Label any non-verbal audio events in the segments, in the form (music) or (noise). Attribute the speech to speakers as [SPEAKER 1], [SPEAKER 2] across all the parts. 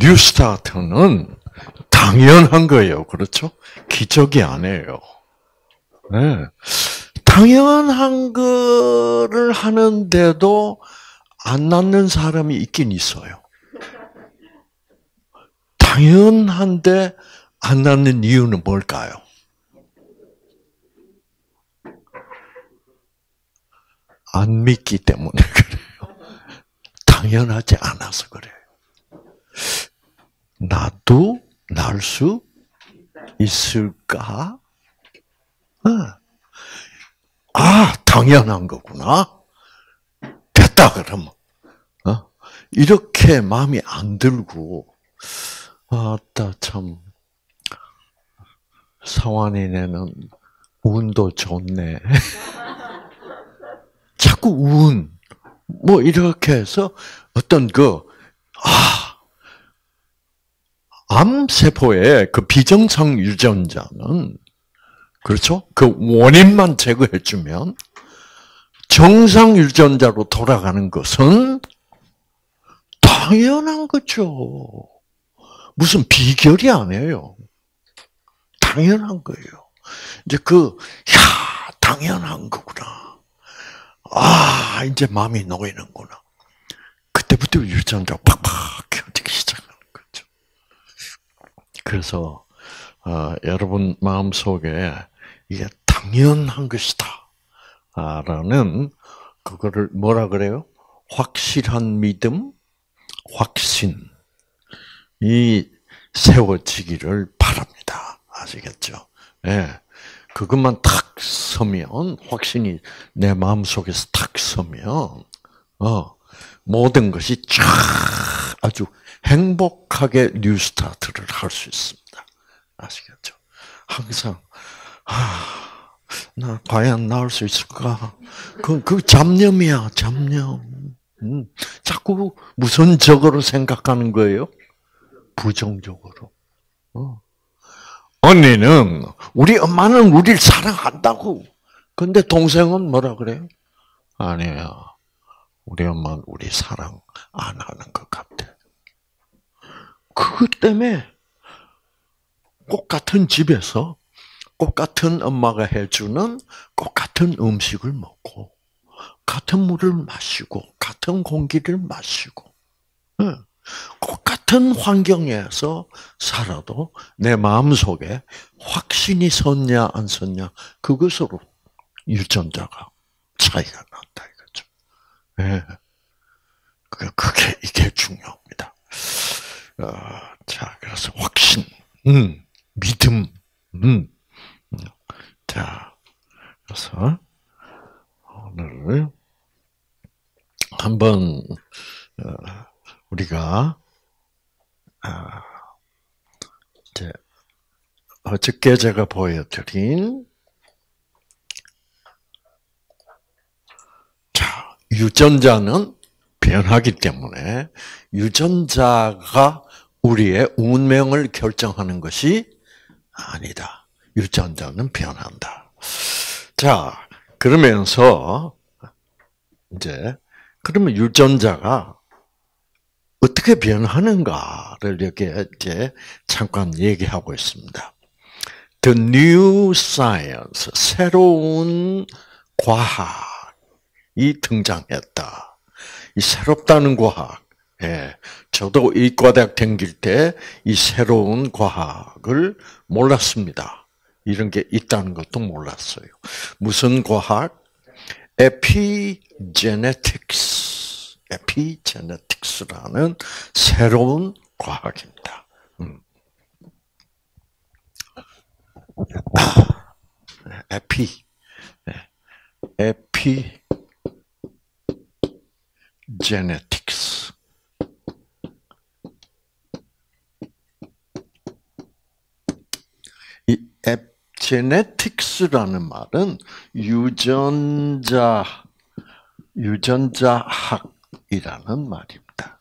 [SPEAKER 1] 뉴스타트는 당연한 거예요. 그렇죠? 기적이 아니에요. 네. 당연한 거를 하는데도 안 낳는 사람이 있긴 있어요. 당연한데 안 낳는 이유는 뭘까요? 안 믿기 때문에 (laughs) 그래요. 당연하지 않아서 그래요. 나도 날 수 있을까? 어. 아, 당연한 거구나. 됐다, 그러면. 어? 이렇게 마음이 안 들고, 아따, 참, 사완이네는 운도 좋네. (laughs) 자꾸 운, 뭐, 이렇게 해서 어떤 그, 아, 암세포의 그 비정상 유전자는, 그렇죠? 그 원인만 제거해주면, 정상 유전자로 돌아가는 것은 당연한 거죠. 무슨 비결이 아니에요. 당연한 거예요. 이제 그, 야, 당연한 거구나. 아, 이제 마음이 놓이는구나. 그때부터 유전자 팍팍 켜지기 시작하는 거죠. 그래서, 어, 여러분 마음 속에 이게 당연한 것이다. 라는, 그거를 뭐라 그래요? 확실한 믿음, 확신. 이 세워지기를 바랍니다. 아시겠죠? 예. 네. 그것만 탁 서면, 확신이 내 마음 속에서 탁 서면, 어, 모든 것이 쫙 아주 행복하게 뉴스타트를 할 수 있습니다. 아시겠죠? 항상, 아, 나 과연 나올 수 있을까? 그, 그 잡념이야, 잡념. 음, 자꾸 무슨 적으로 생각하는 거예요? 부정적으로. 어. 언니는 우리 엄마는 우리를 사랑한다고. 근데 동생은 뭐라 그래요? 아니야. 우리 엄마는 우리 사랑 안 하는 것 같아. 그것 때문에 꼭 같은 집에서 꼭 같은 엄마가 해주는 꼭 같은 음식을 먹고 같은 물을 마시고 같은 공기를 마시고 꼭 같은 환경에서 살아도 내 마음 속에 확신이 섰냐 안 섰냐 그것으로 유전자가 차이가 난다. 예. 그게 이게 중요합니다. 어, 자, 그래서 확신, 음, 믿음, 음. 자, 그래서 오늘 한번 어, 우리가 아, 이제 어저께 제가 보여드린 자 유전자는 변하기 때문에 유전자가 우리의 운명을 결정하는 것이 아니다. 유전자는 변한다. 자 그러면서 이제 그러면 유전자가 어떻게 변하는가를 여기 이제 잠깐 얘기하고 있습니다. The New Science, 새로운 과학 이 등장했다. 이 새롭다는 과학. 예, 저도 이과대학 다닐 때이 새로운 과학을 몰랐습니다. 이런 게 있다는 것도 몰랐어요. 무슨 과학? 에피제네틱스, 에피제네틱스라는 새로운 과학입니다. 음. 에피, 에피 제네틱스. 이 제네틱스라는 말은 유전자 유전자학이라는 말입니다.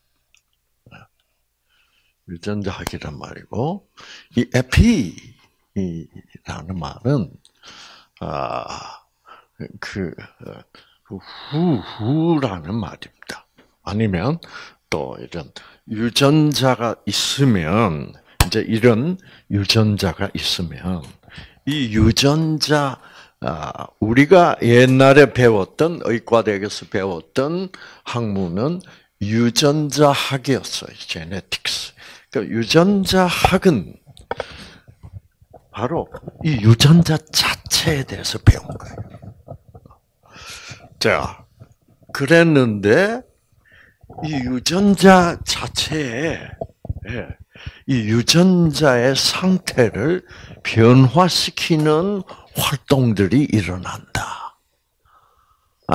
[SPEAKER 1] 유전자학이란 말이고 이 에피라는 말은 아그 그 후후라는 말입니다. 아니면 또 이런 유전자가 있으면 이제 이런 유전자가 있으면 이 유전자 아, 우리가 옛날에 배웠던 의과대학에서 배웠던 학문은 유전자학이었어요. 제네틱스. 그러니까 유전자학은 바로 이 유전자 자체에 대해서 배운 거예요. 자, 그랬는데 이 유전자 자체에 예, 이 유전자의 상태를 변화시키는 활동들이 일어난다.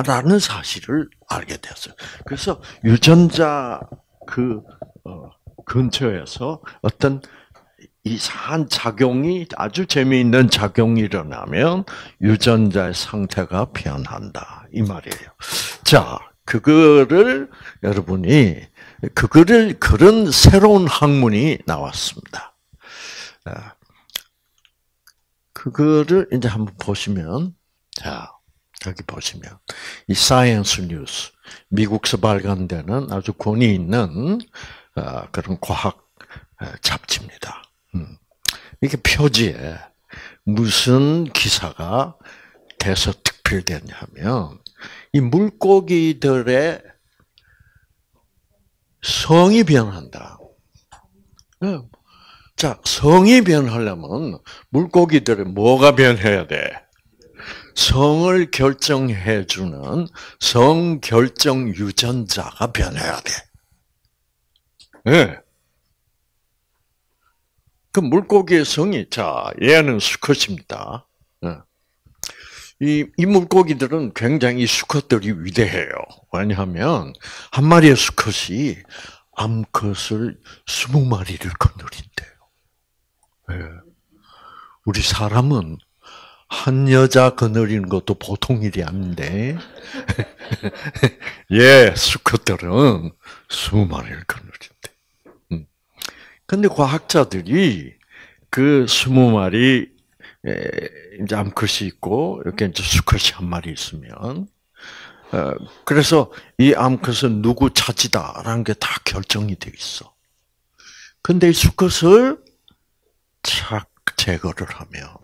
[SPEAKER 1] 라는 사실을 알게 되었어요. 그래서 유전자 그 어, 근처에서 어떤 이상한 작용이 아주 재미있는 작용이 일어나면 유전자의 상태가 변한다 이 말이에요. 자, 그거를 여러분이 그거를 그런 새로운 학문이 나왔습니다. 아, 그거를 이제 한번 보시면 자 여기 보시면 이 Science News 미국서 발간되는 아주 권위 있는 아, 그런 과학 잡지입니다. 음. 이게 표지에 무슨 기사가 돼서 특필되냐면 이 물고기들의 성이 변한다. 네. 자, 성이 변하려면 물고기들의 뭐가 변해야 돼? 성을 결정해주는 성결정 유전자가 변해야 돼. 예. 네. 그 물고기의 성이, 자, 얘는 수컷입니다. 네. 이, 이 물고기들은 굉장히 수컷들이 위대해요. 왜냐하면, 한 마리의 수컷이 암컷을 스무 마리를 거느린대요. 네. 우리 사람은 한 여자 거느리는 것도 보통 일이 아닌데, (laughs) 예, 수컷들은 스무 마리를 거느린대. 음. 근데 과학자들이 그 스무 마리 이제 암컷이 있고 이렇게 이제 수컷이 한 마리 있으면 어, 그래서 이 암컷은 누구 차지다라는 게 다 결정이 돼 있어. 근데 이 수컷을 착 제거를 하면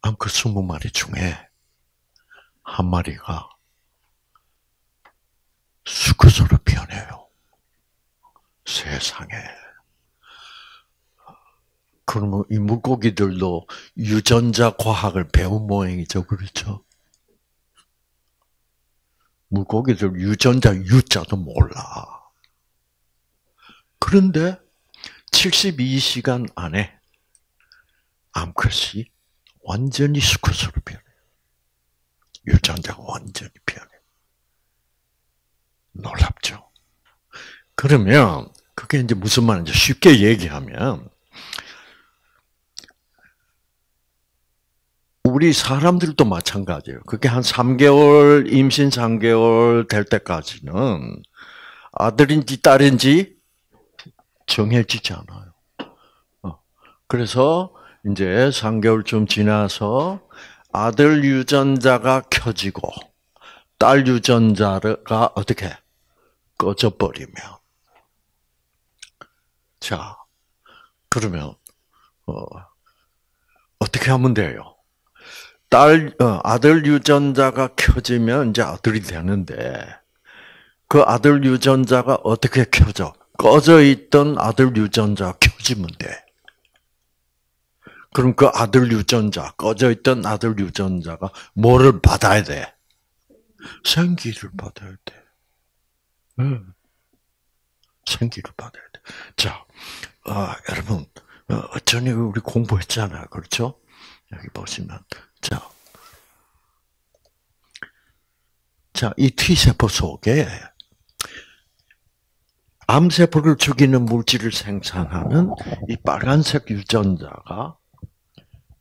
[SPEAKER 1] 암컷 스무 마리 중에 한 마리가 수컷으로 변해요. 세상에. 그러면 이 물고기들도 유전자 과학을 배운 모양이죠. 그렇죠? 물고기들 유전자 유자도 몰라. 그런데 72시간 안에 암컷이 완전히 수컷으로 변해요. 유전자가 완전히 변해. 놀랍죠? 그러면 그게 이제 무슨 말인지 쉽게 얘기하면 우리 사람들도 마찬가지예요. 그게 한 3개월, 임신 3개월 될 때까지는 아들인지 딸인지 정해지지 않아요. 어. 그래서 이제 3개월쯤 지나서 아들 유전자가 켜지고 딸 유전자가 어떻게 꺼져버리면 자 그러면 어, 어떻게 하면 돼요? 딸 어, 아들 유전자가 켜지면 이제 아들이 되는데 그 아들 유전자가 어떻게 켜져? 꺼져 있던 아들 유전자 켜지면 돼. 그럼 그 아들 유전자, 꺼져 있던 아들 유전자가 뭐를 받아야 돼? 생기를 받아야 돼. 응. 생기를 받아야 돼. 자, 어, 여러분, 어, 전에 우리 공부했잖아요. 그렇죠? 여기 보시면, 자. 자, 이 T세포 속에 암세포를 죽이는 물질을 생산하는 이 빨간색 유전자가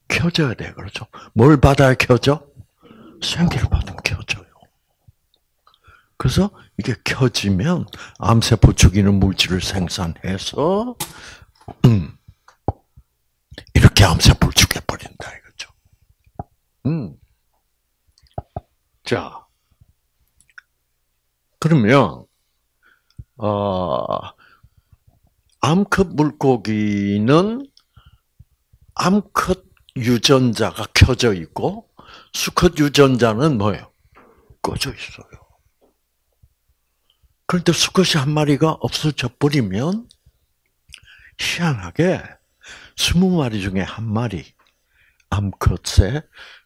[SPEAKER 1] 켜져야 돼. 그렇죠? 뭘 받아야 켜져? 생기를 받으면 켜져요. 그래서 이게 켜지면 암세포 죽이는 물질을 생산해서 음, 이렇게 암세포를 죽여버린다 이거죠. 음. 자, 그러면 어, 암컷 물고기는 암컷 유전자가 켜져 있고 수컷 유전자는 뭐예요? 꺼져 있어요. 그런데 수컷이 한 마리가 없어져 버리면 희한하게 스무 마리 중에 한 마리 암컷에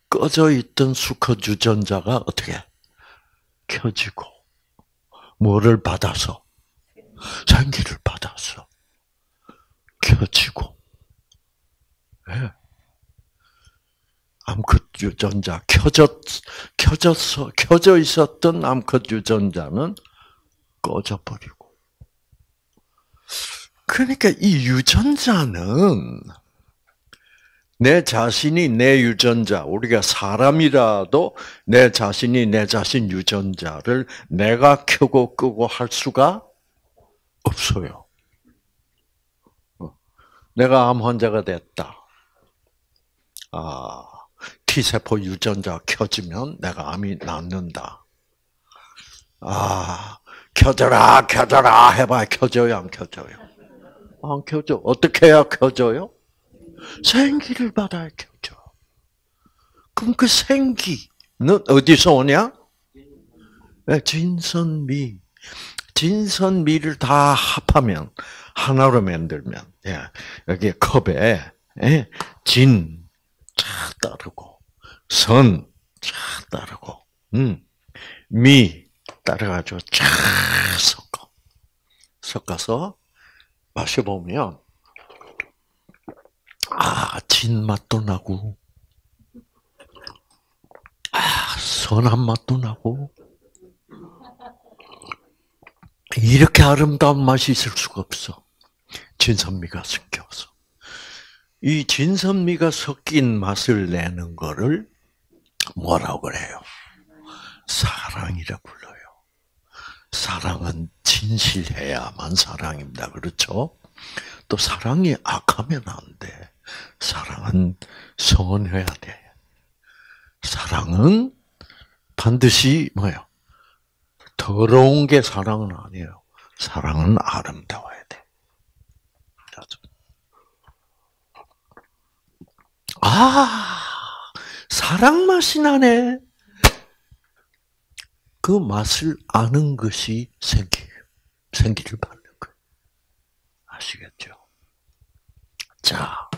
[SPEAKER 1] 꺼져 있던 수컷 유전자가 어떻게 켜지고 뭐를 받아서 생기를 받아서 켜지고 네. 암컷 유전자 켜졌 켜졌어 켜져 있었던 암컷 유전자는 꺼져 버리고 그러니까 이 유전자는 내 자신이 내 유전자, 우리가 사람이라도 내 자신이 내 자신 유전자를 내가 켜고 끄고 할 수가 없어요. 어. 내가 암 환자가 됐다. 아, T세포 유전자 켜지면 내가 암이 낫는다. 아, 켜져라, 켜져라 해봐 켜져요, 안 켜져요? 안 켜져. 어떻게 해야 켜져요? 생기를 받아야 켜져. 그럼 그 생기는 어디서 오냐? 네, 진선미. 진선미를 다 합하면 하나로 만들면 예, 여기 컵에 예, 진 따르고 선 따르고 음, 미 따라가지고 쫙 섞어 섞어서 마셔보면 아, 진 맛도 나고, 아, 선한 맛도 나고, 이렇게 아름다운 맛이 있을 수가 없어. 진선미가 섞여서. 이 진선미가 섞인 맛을 내는 거를 뭐라고 그래요? 사랑이라 불러요. 사랑은 진실해야만 사랑입니다. 그렇죠? 또 사랑이 악하면 안 돼. 사랑은 선해야 돼. 사랑은 반드시 뭐요? 더러운 게 사랑은 아니에요. 사랑은 아름다워야 돼. 아, 사랑 맛이 나네. 그 맛을 아는 것이 생기, 생기를 받는 거예요. 아시겠죠? 자,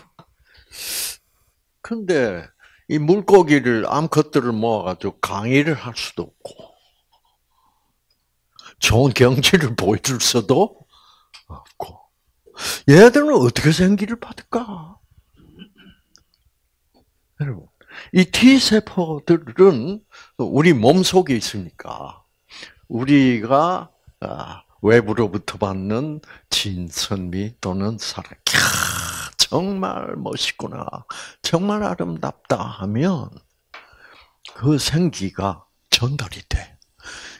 [SPEAKER 1] 근데 이 물고기를 암컷들을 모아가지고 강의를 할 수도 없고 좋은 경치를 보여줄 수도 없고 얘들은 어떻게 생기를 받을까? 여러분, 이 T 세포들은 우리 몸 속에 있으니까 우리가 아, 외부로부터 받는 진선미 또는 사랑. 정말 멋있구나. 정말 아름답다 하면 그 생기가 전달이 돼.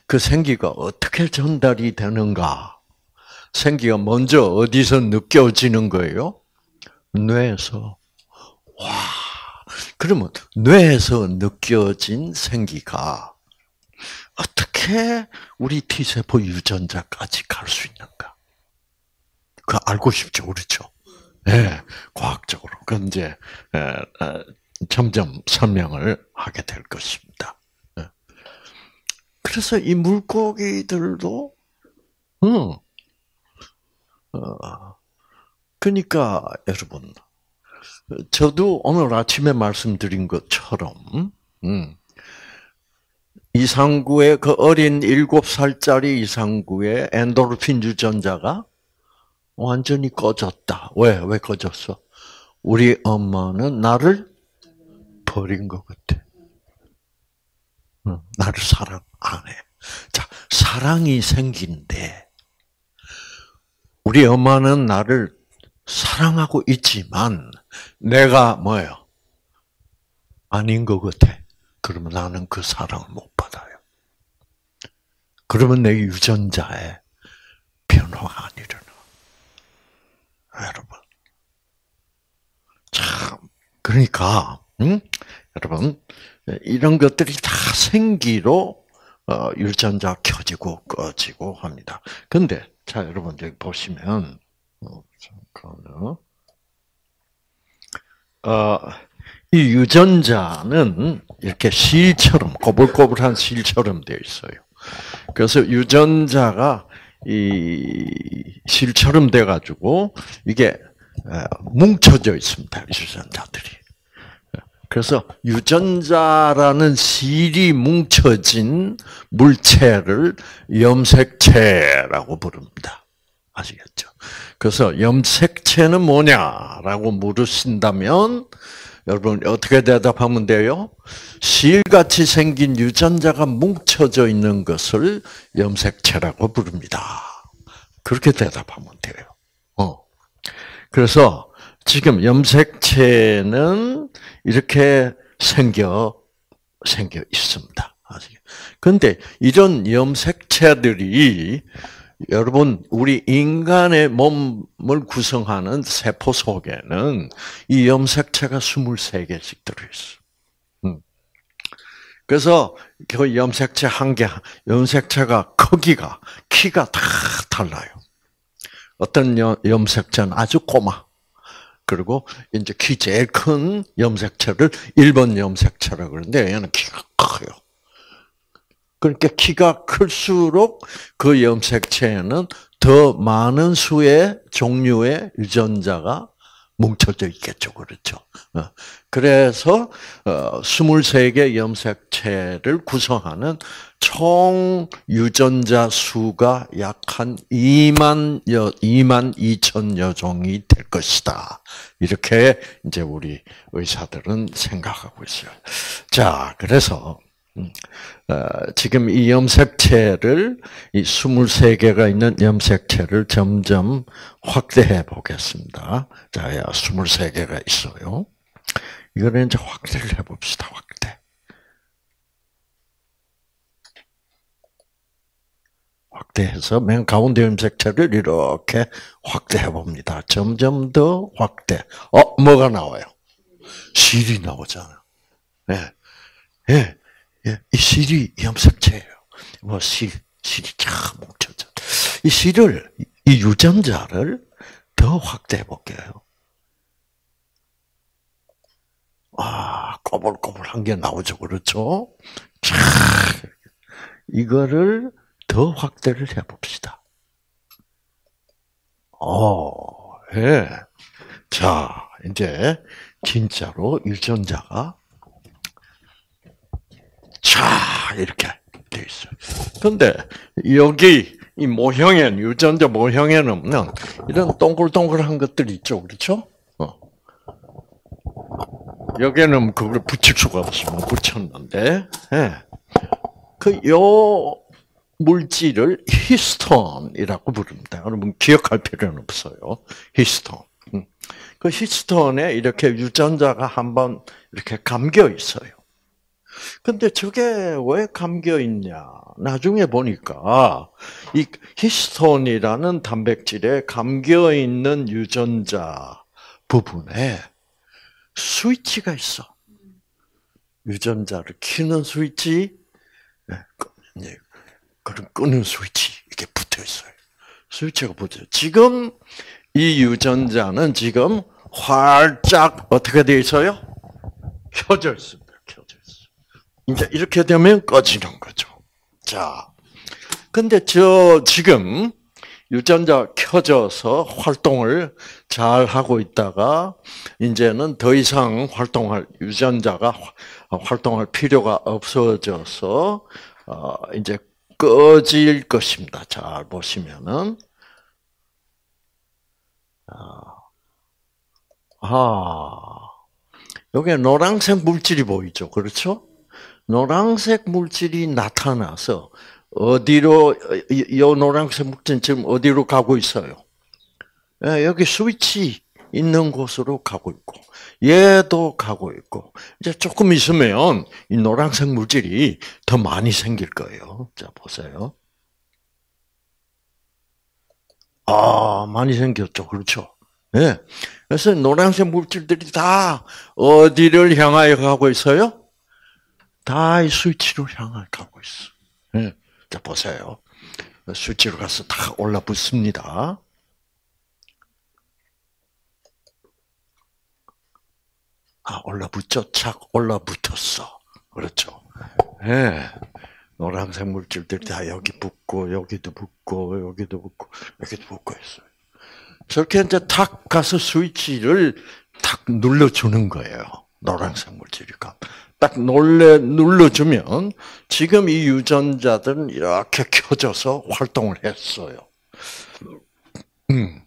[SPEAKER 1] 그 생기가 어떻게 전달이 되는가? 생기가 먼저 어디서 느껴지는 거예요? 뇌에서. 와. 그러면 뇌에서 느껴진 생기가 어떻게 우리 T세포 유전자까지 갈 수 있는가? 그 알고 싶죠, 그렇죠? 예, 과학적으로. 그 이제 점점 설명을 하게 될 것입니다. 예. 그래서 이 물고기들도, 음, 어, 그러니까 여러분, 저도 오늘 아침에 말씀드린 것처럼, 음, 이상구의 그 어린 일곱 살짜리 이상구의 엔도르핀 유전자가 완전히 꺼졌다. 왜? 왜 꺼졌어? 우리 엄마는 나를 버린 것 같아. 나를 사랑 안 해. 자, 사랑이 생긴데, 우리 엄마는 나를 사랑하고 있지만, 내가 뭐예요? 아닌 것 같아. 그러면 나는 그 사랑을 못 받아요. 그러면 내 유전자에 변화가 아니라 여러분. 참, 그러니까, 응? 여러분, 이런 것들이 다 생기로 어, 유전자 켜지고 꺼지고 합니다. 근데 자 여러분 여기 보시면 어, 잠깐만요. 어, 이 유전자는 이렇게 실처럼 꼬불꼬불한 실처럼 되어 있어요. 그래서 유전자가 이 실처럼 돼 가지고 이게 뭉쳐져 있습니다. 유전자들이. 그래서 유전자라는 실이 뭉쳐진 물체를 염색체라고 부릅니다. 아시겠죠? 그래서 염색체는 뭐냐라고 물으신다면 여러분 어떻게 대답하면 돼요? 실같이 생긴 유전자가 뭉쳐져 있는 것을 염색체라고 부릅니다. 그렇게 대답하면 돼요. 어. 그래서 지금 염색체는 이렇게 생겨 생겨 있습니다. 그런데 이런 염색체들이 여러분 우리 인간의 몸을 구성하는 세포 속에는 이 염색체가 23개씩 들어있어. 음. 그래서 그 염색체 한 개, 염색체가 크기가 키가 다 달라요. 어떤 염색체는 아주 꼬마. 그리고 이제 키 제일 큰 염색체를 1번 염색체라고 그러는데 얘는 키가 커요. 그러니까 키가 클수록 그 염색체에는 더 많은 수의 종류의 유전자가 뭉쳐져 있겠죠. 그렇죠. 어. 그래서 23개 어, 염색체를 구성하는 총 유전자 수가 약 한 2만 여 2만 2천여 종이 될 것이다. 이렇게 이제 우리 의사들은 생각하고 있어요. 자, 그래서 음, 어, 지금 이 염색체를 이 23개가 있는 염색체를 점점 확대해 보겠습니다. 자, 야, 23개가 있어요. 이거는 이제 확대를 해 봅시다. 확대. 확대해서 맨 가운데 염색체를 이렇게 확대해 봅니다. 점점 더 확대. 어, 뭐가 나와요? 실이 나오잖아. 예. 예, 이 실이 염색체예요. 뭐 실, 실이 쫙 뭉쳐져. 이 실을 이 유전자를 더 확대해 볼게요. 아, 꼬불꼬불한 게 나오죠, 그렇죠? 자, 이거를 더 확대를 해 봅시다. 어, 예. 자, 이제 진짜로 유전자가 자 이렇게 돼 있어요. 근데 여기 이 모형에 유전자 모형에는 이런 동글동글한 것들이 있죠, 그렇죠? 어. 여기는 그걸 붙일 수가 없으면 붙였는데, 예. 그요 물질을 히스톤이라고 부릅니다. 여러분 기억할 필요는 없어요. 히스톤. 음. 그 히스톤에 이렇게 유전자가 한번 이렇게 감겨 있어요. 근데 저게 왜 감겨 있냐? 나중에 보니까 이 히스톤이라는 단백질에 감겨 있는 유전자 부분에 스위치가 있어. 유전자를 키는 스위치, 네, 그런 끄는 스위치 이게 붙어 있어요. 스위치가 붙어. 지금 이 유전자는 지금 활짝 어떻게 되어 있어요? 켜져 있습니다. 이제 이렇게 되면 꺼지는 거죠. 자, 근데 저 지금 유전자 켜져서 활동을 잘 하고 있다가 이제는 더 이상 활동할 유전자가 활동할 필요가 없어져서 어 이제 꺼질 것입니다. 잘 보시면은 아 여기 노란색 물질이 보이죠, 그렇죠? 노란색 물질이 나타나서 어디로 이 노란색 물질 지금 어디로 가고 있어요? 예, 여기 스위치 있는 곳으로 가고 있고 얘도 가고 있고 이제 조금 있으면 이 노란색 물질이 더 많이 생길 거예요. 자 보세요. 아 많이 생겼죠, 그렇죠? 예. 그래서 노란색 물질들이 다 어디를 향하여 가고 있어요? 다이 스위치로 향해 가고 있어. 예. 자, 보세요. 수치로 가서 다 올라 붙습니다. 아, 올라붙죠? 착 올라붙었어. 그렇죠. 예. 노란색 물질들이 다 여기 붙고, 여기도 붙고, 여기도 붙고, 여기도 붙고 있어요. 저렇게 이제 탁 가서 스위치를 탁 눌러주는 거예요. 노란색 물질이니까. 딱 놀래, 눌러주면 지금 이 유전자들은 이렇게 켜져서 활동을 했어요. 음.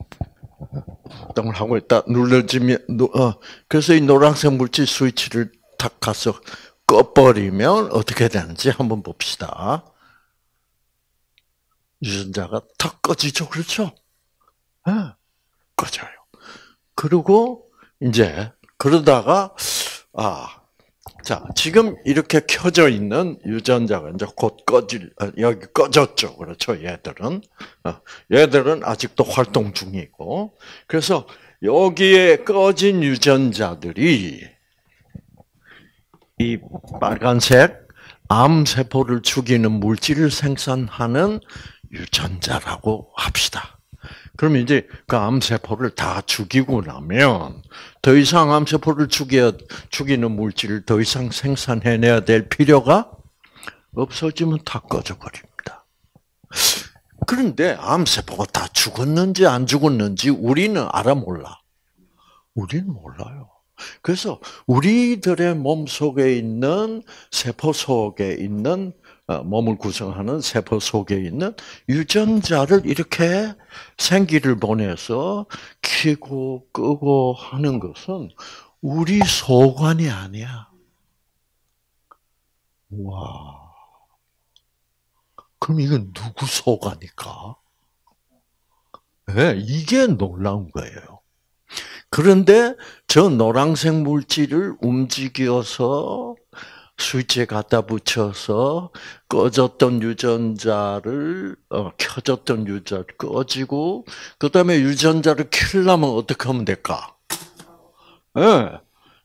[SPEAKER 1] 활동을 하고 있다. 눌러지면, 어, 그래서 이 노란색 물질 스위치를 탁 가서 꺼버리면 어떻게 되는지 한번 봅시다. 유전자가 탁 꺼지죠. 그렇죠? 네. 꺼져요. 그리고 이제 그러다가 아, 자 지금 이렇게 켜져 있는 유전자가 이제 곧 꺼질 아, 여기 꺼졌죠, 그렇죠? 얘들은 어, 얘들은 아직도 활동 중이고 그래서 여기에 꺼진 유전자들이 이 빨간색 암 세포를 죽이는 물질을 생산하는 유전자라고 합시다. 그럼 이제 그 암세포를 다 죽이고 나면 더 이상 암세포를 죽여, 죽이는 물질을 더 이상 생산해내야 될 필요가 없어지면 다 꺼져버립니다. 그런데 암세포가 다 죽었는지 안 죽었는지 우리는 알아 몰라. 우리는 몰라요. 그래서 우리들의 몸 속에 있는 세포 속에 있는 어, 몸을 구성하는 세포 속에 있는 유전자를 이렇게 생기를 보내서 키고 끄고 하는 것은 우리 소관이 아니야. 와. 그럼 이건 누구 소관일까? 네, 이게 놀라운 거예요. 그런데 저 노란색 물질을 움직여서 스위치에 갖다 붙여서 꺼졌던 유전자를 어, 켜졌던 유전자 꺼지고 그다음에 유전자를 켜려면 어떻게 하면 될까? 예. 네.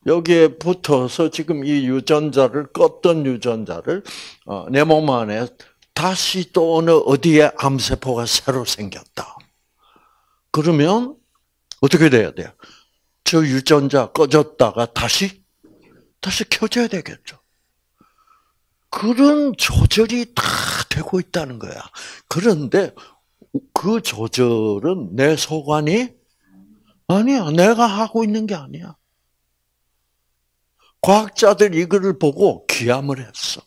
[SPEAKER 1] 여기에 붙어서 지금 이 유전자를 껐던 유전자를 어, 내몸 안에 다시 또 어느 어디에 암세포가 새로 생겼다. 그러면 어떻게 돼야 돼요? 저 유전자 꺼졌다가 다시 다시 켜져야 되겠죠. 그런 조절이 다 되고 있다는 거야. 그런데 그 조절은 내 소관이 아니야. 내가 하고 있는 게 아니야. 과학자들이 이거를 보고 기함을 했어.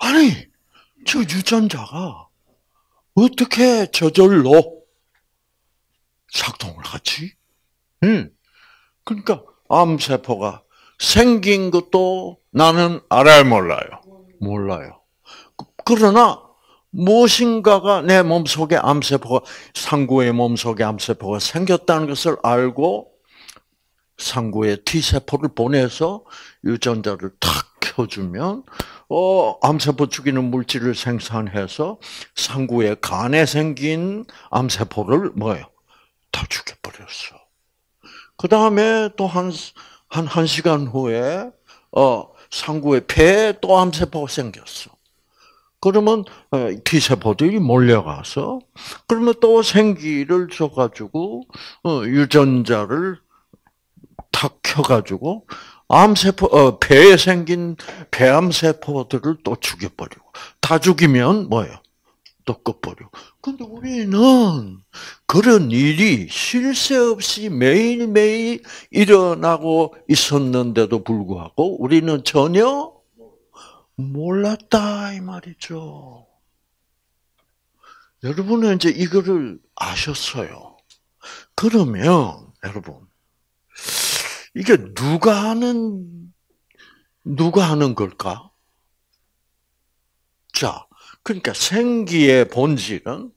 [SPEAKER 1] 아니, 저 유전자가 어떻게 저절로 작동을 하지? 응. 그러니까 암세포가 생긴 것도 나는 알아요, 몰라요? 몰라요. 그러나 무엇인가가 내 몸속에 암세포가 상구의 몸속에 암세포가 생겼다는 것을 알고 상구에 T세포를 보내서 유전자를 탁 켜주면 어 암세포 죽이는 물질을 생산해서 상구의 간에 생긴 암세포를 뭐예요? 다 죽여버렸어. 그 다음에 또 한 한 1시간 후에 어 상구의 폐에 또 암세포가 생겼어. 그러면 어, T세포들이 몰려가서 그러면 또 생기를 줘가지고 어, 유전자를 탁 켜가지고 암세포 어, 폐에 생긴 폐암세포들을 또 죽여버리고 다 죽이면 뭐예요? 또 꺼버려. 근데 우리는 그런 일이 쉴 새 없이 매일매일 일어나고 있었는데도 불구하고 우리는 전혀 몰랐다 이 말이죠. 여러분은 이제 이거를 아셨어요. 그러면 여러분 이게 누가 하는 누가 하는 걸까? 자, 그러니까 생기의 본질은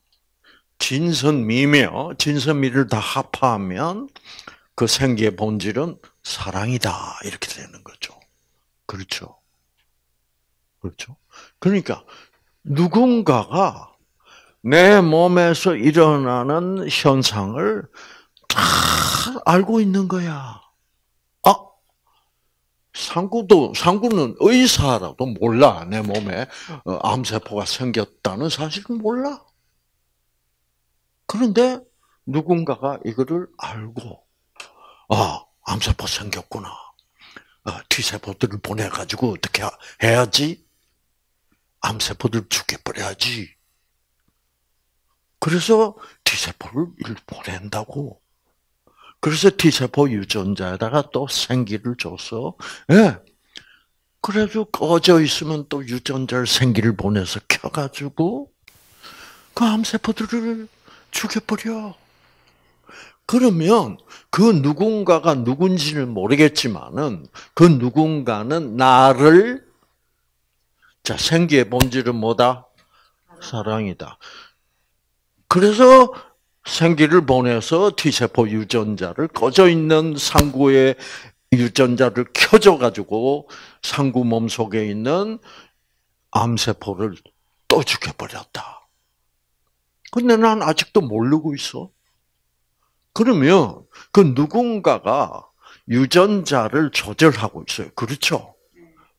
[SPEAKER 1] 진선미며 진선미를 다 합하면 그 생기의 본질은 사랑이다 이렇게 되는 거죠. 그렇죠. 그렇죠. 그러니까 누군가가 내 몸에서 일어나는 현상을 다 알고 있는 거야. 아, 상구도 상구는 의사라도 몰라 내 몸에 어, 암세포가 생겼다는 사실은 몰라. 그런데 누군가가 이거를 알고 아 암세포 생겼구나. 어, T세포들을 보내가지고 어떻게 해야지? 암세포들 죽여버려야지. 그래서 T세포를 보낸다고. 그래서 T세포 유전자에다가 또 생기를 줘서, 예. 그래도 꺼져 있으면 또 유전자를 생기를 보내서 켜가지고, 그 암세포들을 죽여버려. 그러면 그 누군가가 누군지는 모르겠지만은 그 누군가는 나를 자 생기의 본질은 뭐다? 사랑이다. 그래서 생기를 보내서 T세포 유전자를 꺼져 있는 상구의 유전자를 켜줘 가지고 상구 몸 속에 있는 암세포를 또 죽여버렸다. 근데 난 아직도 모르고 있어. 그러면 그 누군가가 유전자를 조절하고 있어요. 그렇죠?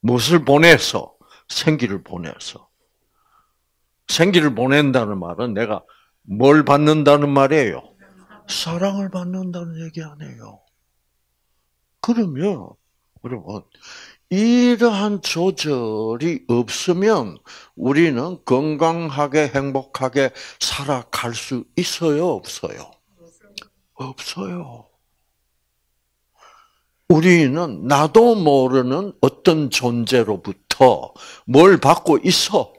[SPEAKER 1] 무엇을 보내서? 생기를 보내서. 생기를 보낸다는 말은 내가 뭘 받는다는 말이에요? 사랑을 받는다는 얘기 아니에요. 그러면, 여러분, 이러한 조절이 없으면 우리는 건강하게 행복하게 살아갈 수 있어요, 없어요? 없어요. 우리는 나도 모르는 어떤 존재로부터 뭘 받고 있어.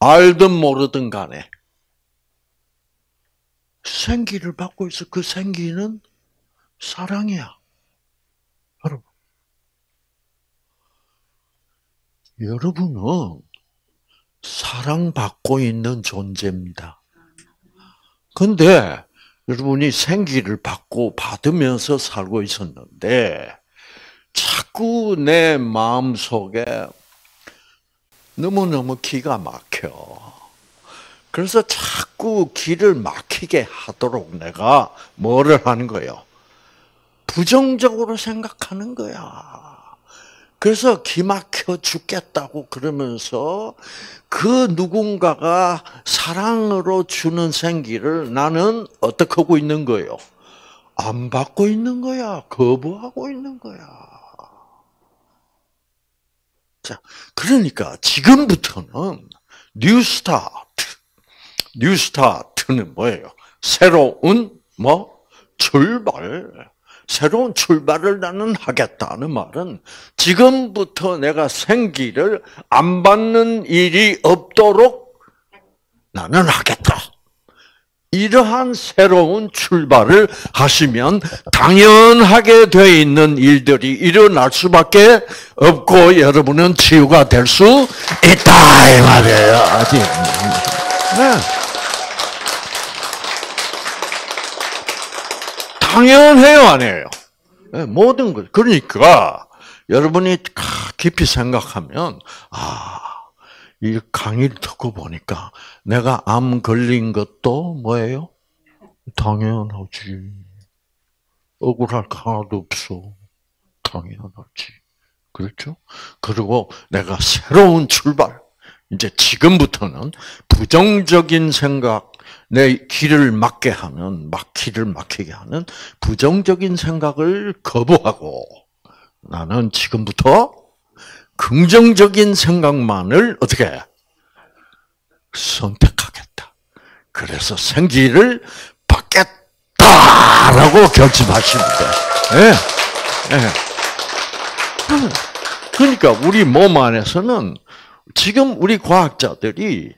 [SPEAKER 1] 알든 모르든 간에. 생기를 받고 있어. 그 생기는 사랑이야. 여러분. 여러분은 사랑받고 있는 존재입니다. 근데 여러분이 생기를 받고 받으면서 살고 있었는데 자꾸 내 마음 속에 너무너무 기가 막혀. 그래서 자꾸 길을 막히게 하도록 내가 뭐를 하는 거예요? 부정적으로 생각하는 거야. 그래서 기막혀 죽겠다고 그러면서 그 누군가가 사랑으로 주는 생기를 나는 어떻게 하고 있는 거예요? 안 받고 있는 거야. 거부하고 있는 거야. 자, 그러니까 지금부터는 New Start. New Start는 뭐예요? 새로운 뭐 출발. 새로운 출발을 나는 하겠다는 말은 지금부터 내가 생기를 안 받는 일이 없도록 나는 하겠다. 이러한 새로운 출발을 하시면 당연하게 되어 있는 일들이 일어날 수밖에 없고 여러분은 치유가 될 수 있다 이 말이에요. 네. 당연해요, 아니에요? 네, 모든 것. 그러니까 여러분이 깊이 생각하면 아, 이 강의를 듣고 보니까 내가 암 걸린 것도 뭐예요? 당연하지. 억울할 거 하나도 없어. 당연하지. 그렇죠? 그리고 내가 새로운 출발. 이제 지금부터는 부정적인 생각, 내 길을 막게 하는, 막 길을 막히게 하는 부정적인 생각을 거부하고 나는 지금부터 긍정적인 생각만을 어떻게 해? 선택하겠다. 그래서 생기를 받겠다라고 결심하시면 돼. 네. 네. 그러니까 우리 몸 안에서는 지금 우리 과학자들이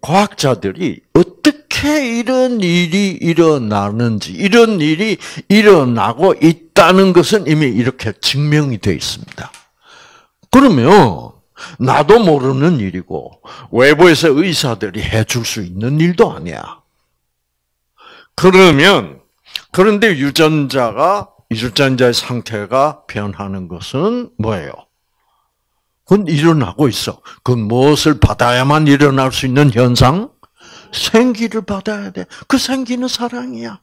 [SPEAKER 1] 과학자들이 어떻게 이런 일이 일어나는지, 이런 일이 일어나고 있다는 것은 이미 이렇게 증명이 되어 있습니다. 그러면 나도 모르는 일이고 외부에서 의사들이 해줄 수 있는 일도 아니야. 그러면 그런데 유전자가 유전자의 상태가 변하는 것은 뭐예요? 그건 일어나고 있어. 그 무엇을 받아야만 일어날 수 있는 현상? 생기를 받아야 돼. 그 생기는 사랑이야.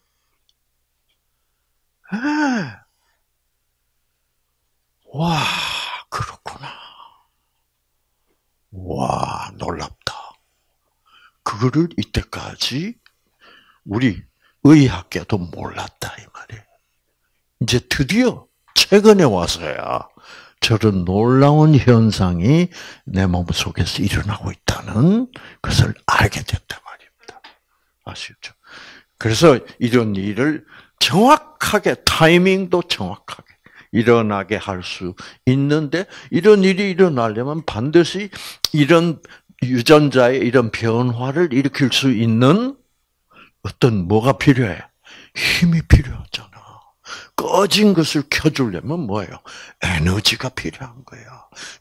[SPEAKER 1] 네. 와, 그렇구나. 와, 놀랍다. 그거를 이때까지 우리 의학계도 몰랐다, 이 말이에요. 이제 드디어 최근에 와서야 저런 놀라운 현상이 내 몸 속에서 일어나고 있다는 것을 알게 됐단 말입니다. 아시죠? 그래서 이런 일을 정확하게 타이밍도 정확하게 일어나게 할 수 있는데 이런 일이 일어나려면 반드시 이런 유전자의 이런 변화를 일으킬 수 있는 어떤 뭐가 필요해? 힘이 필요하잖아. 꺼진 것을 켜주려면 뭐예요? 에너지가 필요한 거예요.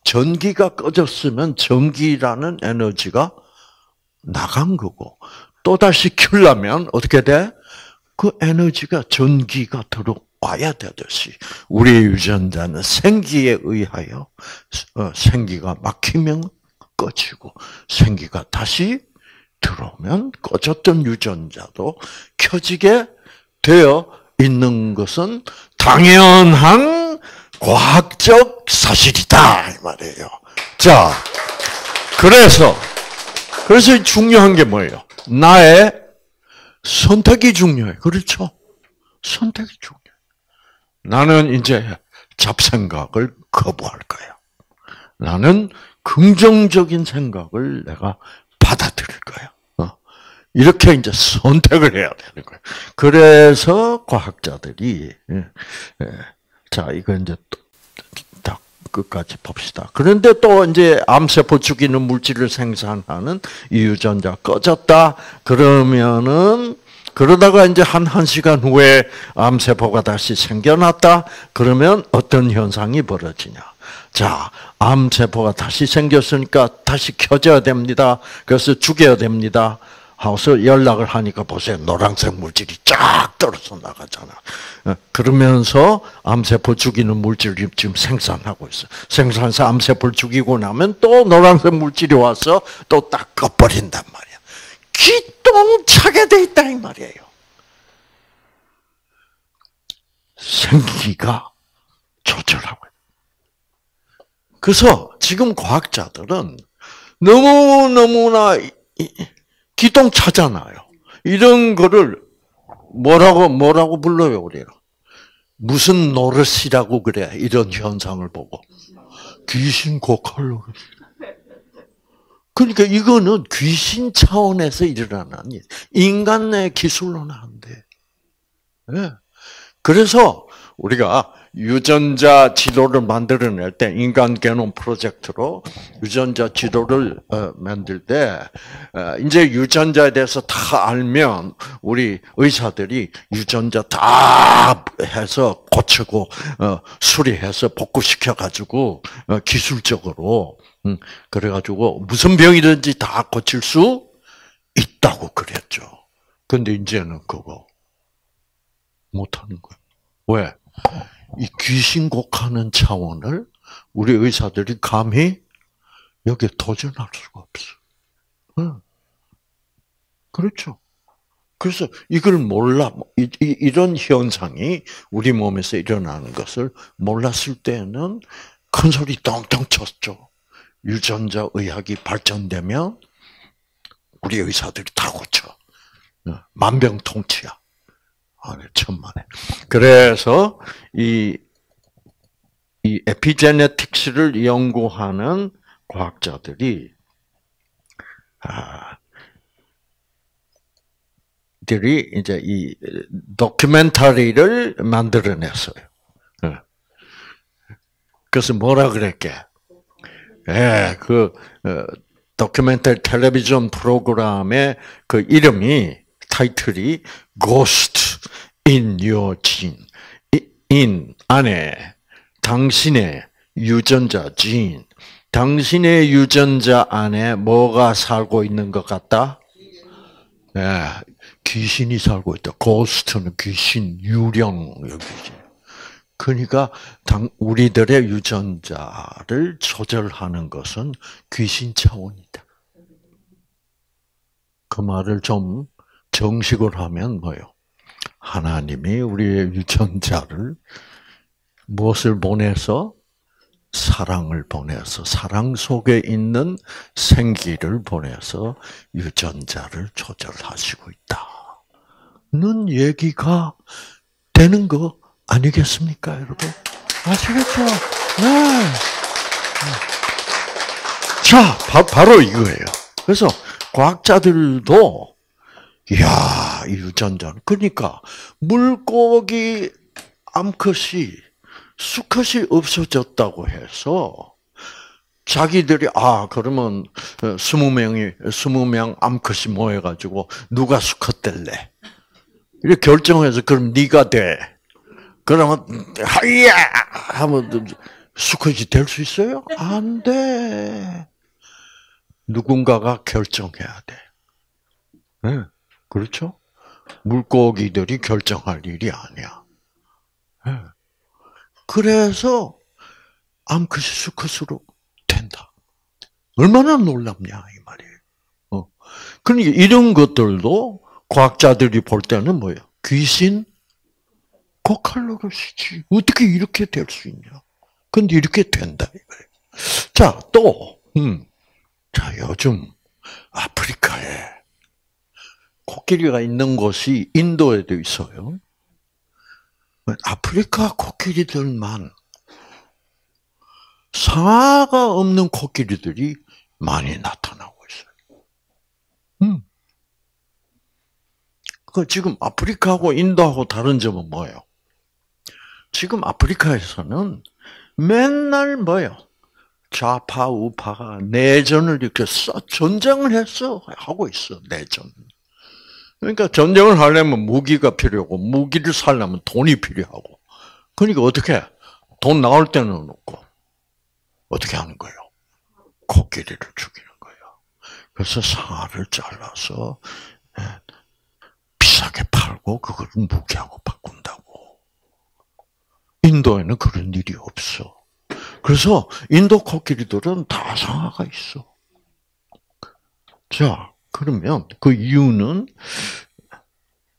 [SPEAKER 1] 전기가 꺼졌으면 전기라는 에너지가 나간 거고 또 다시 켜려면 어떻게 돼? 그 에너지가 전기가 들어와야 되듯이 우리의 유전자는 생기에 의하여 어, 생기가 막히면 꺼지고 생기가 다시 들어오면 꺼졌던 유전자도 켜지게 되어 있는 것은 당연한 과학적 사실이다 이 말이에요. 자, 그래서 그래서 중요한 게 뭐예요? 나의 선택이 중요해. 그렇죠? 선택이 중요해. 나는 이제 잡생각을 거부할 거야. 나는 긍정적인 생각을 내가 받아들일. 어. 이렇게 이제 선택을 해야 되는 거예요. 그래서 과학자들이 예, 예. 자 이거 이제 딱 끝까지 봅시다. 그런데 또 이제 암세포 죽이는 물질을 생산하는 이 유전자 꺼졌다 그러면은 그러다가 이제 한, 한 시간 후에 암세포가 다시 생겨났다? 그러면 어떤 현상이 벌어지냐? 자, 암세포가 다시 생겼으니까 다시 켜져야 됩니다. 그래서 죽여야 됩니다. 하고서 연락을 하니까 보세요. 노란색 물질이 쫙 떨어져 나가잖아. 어, 그러면서 암세포 죽이는 물질을 지금 생산하고 있어. 생산해서 암세포를 죽이고 나면 또 노란색 물질이 와서 또 딱 꺼버린단 말이야. 기똥차게 돼 있다 이 말이에요. 생기가 조절하고. 그래서 지금 과학자들은 너무 너무나 기똥차잖아요. 이런 거를 뭐라고 뭐라고 불러요 우리가? 무슨 노릇이라고 그래 이런 현상을 보고 귀신 고칼로 그러니까 이거는 귀신 차원에서 일어나는 일. 인간의 기술로는 안 돼. 네. 그래서 우리가 유전자 지도를 만들어낼 때 인간 게놈 프로젝트로 유전자 지도를 어, 만들 때 어, 이제 유전자에 대해서 다 알면 우리 의사들이 유전자 다 해서 고치고 어, 수리해서 복구시켜 가지고 기술적으로 음, 그래 가지고 무슨 병이든지 다 고칠 수 있다고 그랬죠. 근데 이제는 그거 못 하는 거예요. 왜? 이 귀신곡하는 차원을 우리 의사들이 감히 여기에 도전할 수가 없어. 응. 그렇죠. 그래서 이걸 몰라, 이, 이, 런 현상이 우리 몸에서 일어나는 것을 몰랐을 때는 큰 소리 똥똥 쳤죠. 유전자 의학이 발전되면 우리 의사들이 다 고쳐. 만병통치야. 아, 네, 천만에. 그래서 이, 이 에피제네틱스를 연구하는 과학자들이 아, 들이 이제 이 다큐멘터리를 만들어냈어요. 네. 그래서 뭐라 그랬게? 예, 그 다큐멘터리 텔레비전 프로그램의 그 이름이 타이틀이 Ghost in Your Gene. in 안에 당신의 유전자 gene. 당신의 유전자 안에 뭐가 살고 있는 것 같다? 네, 귀신이 살고 있다. 고스트는 귀신, 유령 여기지. 그러니까 당 우리들의 유전자를 조절하는 것은 귀신 차원이다. 그 말을 좀 정식으로 하면 뭐요? 하나님이 우리의 유전자를 무엇을 보내서 사랑을 보내서 사랑 속에 있는 생기를 보내서 유전자를 조절하시고 있다.는 얘기가 되는 거 아니겠습니까, 여러분? 아시겠죠? 네. 자, 바, 로 이거예요. 그래서 과학자들도 이야, 유전자. 그러니까 물고기 암컷이 수컷이 없어졌다고 해서 자기들이 아 그러면 어, 스무 명이 스무 명 암컷이 모여가지고 누가 수컷 될래? 이렇게 결정해서 그럼 네가 돼. 그러면 하야 하면 수컷이 될 수 있어요? 안 돼. 누군가가 결정해야 돼. 네, 그렇죠? 물고기들이 결정할 일이 아니야. 네. 그래서 수컷으로 된다. 얼마나 놀랍냐 이 말이에요. 어. 그러니까 이런 것들도 과학자들이 볼 때는 뭐예요? 귀신 코칼로로시지. 어떻게 이렇게 될 수 있냐? 근데 이렇게 된다 이거예요. 자, 또 음. 자, 요즘 아프리카에 코끼리가 있는 곳이 인도에도 있어요. 아프리카 코끼리들만 상아가 없는 코끼리들이 많이 나타나고 있어요. 음. 그 지금 아프리카하고 인도하고 다른 점은 뭐예요? 지금 아프리카에서는 맨날 뭐예요? 좌파 우파가 내전을 이렇게 써 전쟁을 했어 하고 있어 내전. 그러니까 전쟁을 하려면 무기가 필요하고 무기를 살려면 돈이 필요하고. 그러니까 어떻게 돈 나올 때는 없고 어떻게 하는 거예요? 코끼리를 죽이는 거예요. 그래서 상아를 잘라서 예, 비싸게 팔고 그걸 무기하고 바꾼다고. 인도에는 그런 일이 없어. 그래서 인도 코끼리들은 다 상아가 있어. 자, 그러면 그 이유는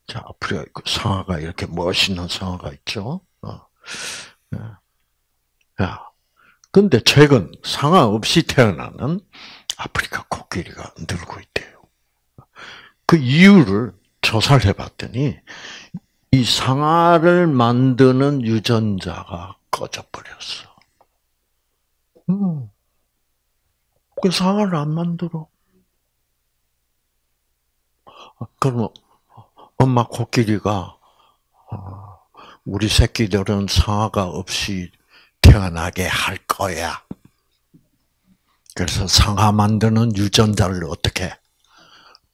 [SPEAKER 1] 자 아프리카 그 상아가 이렇게 멋있는 상아가 있죠. 어. 예. 야, 근데 최근 상아 없이 태어나는 아프리카 코끼리가 늘고 있대요. 그 이유를 조사를 해봤더니 이 상아를 만드는 유전자가 꺼져버렸어. 음. 그 상아를 안 만들어. 그러면 엄마 코끼리가 어, 우리 새끼들은 상아가 없이 태어나게 할 거야. 그래서 상아 만드는 유전자를 어떻게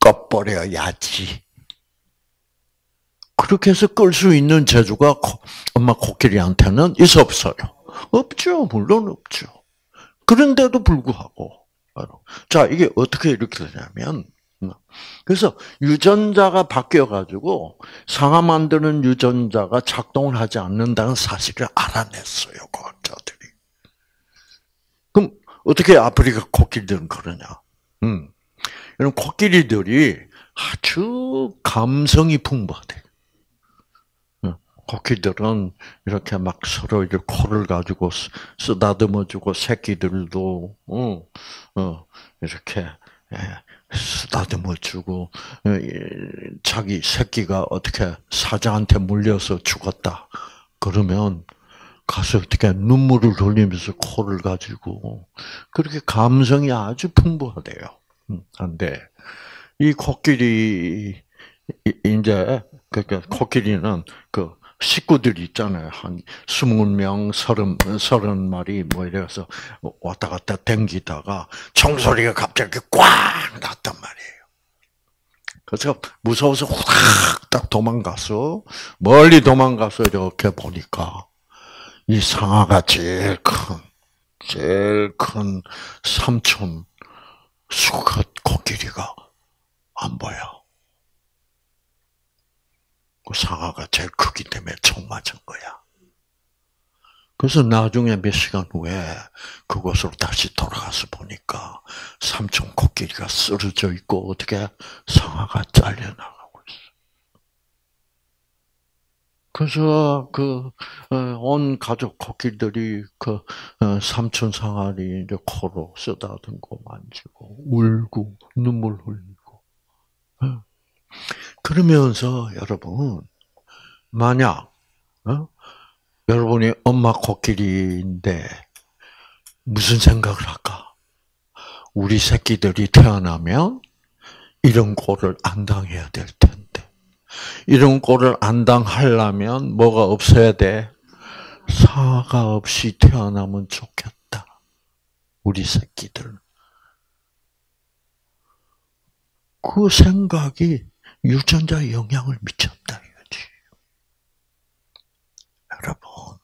[SPEAKER 1] 꺼버려야지. 그렇게 해서 끌 수 있는 재주가 엄마 코끼리한테는 있어 없어요? 없죠. 물론 없죠. 그런데도 불구하고. 자, 이게 어떻게 이렇게 되냐면, 그래서 유전자가 바뀌어가지고 상아 만드는 유전자가 작동을 하지 않는다는 사실을 알아냈어요, 과학자들이. 그럼 어떻게 아프리카 코끼리들은 그러냐? 음. 이런 코끼리들이 아주 감성이 풍부하대. 코끼들은 이렇게 막 서로 이렇게 코를 가지고 쓰다듬어주고 새끼들도 어, 어, 이렇게 예, 쓰다듬어 주고 어, 자기 새끼가 어떻게 사자한테 물려서 죽었다 그러면 가서 어떻게 눈물을 흘리면서 코를 가지고 그렇게 감성이 아주 풍부하대요. 한데 음, 이 코끼리 이제 그러니까 코끼리는 그 식구들이 있잖아요. 한 스무 명, 서른, 서른 마리, 뭐 이래서 왔다 갔다 댕기다가 총소리가 갑자기 꽉 났단 말이에요. 그래서 무서워서 후닥 딱 도망가서, 멀리 도망가서 이렇게 보니까 이 상아가 제일 큰, 제일 큰 삼촌 수컷 코끼리가 안 보여. 그 상아가 제일 크기 때문에 총 맞은 거야. 그래서 나중에 몇 시간 후에 그곳으로 다시 돌아가서 보니까 삼촌 코끼리가 쓰러져 있고 어떻게 상아가 잘려나가고 있어. 그래서 그온 어, 가족 코끼들이 그 어, 삼촌 상아리 이제 코로 쓰다듬고 만지고 울고 눈물 흘리고 어. 그러면서 여러분 만약 어? 여러분이 엄마 코끼리인데 무슨 생각을 할까? 우리 새끼들이 태어나면 이런 꼴을 안 당해야 될 텐데. 이런 꼴을 안 당하려면 뭐가 없어야 돼? 사가 없이 태어나면 좋겠다. 우리 새끼들. 그 생각이 유전자에 영향을 미쳤다 이거지. 여러분.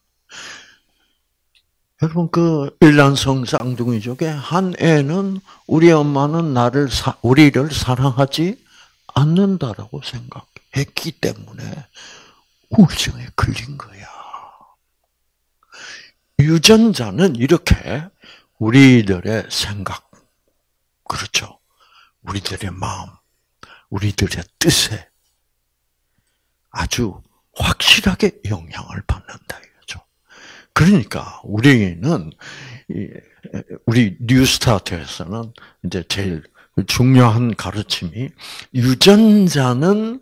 [SPEAKER 1] 여러분 그 일란 성 쌍둥이족에 한 애는 우리 엄마는 나를 사, 우리를 사랑하지 않는다라고 생각했기 때문에 우울증에 걸린 거야. 유전자는 이렇게 우리들의 생각, 그렇죠. 우리들의 마음, 우리들의 뜻에 아주 확실하게 영향을 받는다. 그러니까 우리는 우리 뉴스타트에서는 이제 제일 중요한 가르침이 유전자는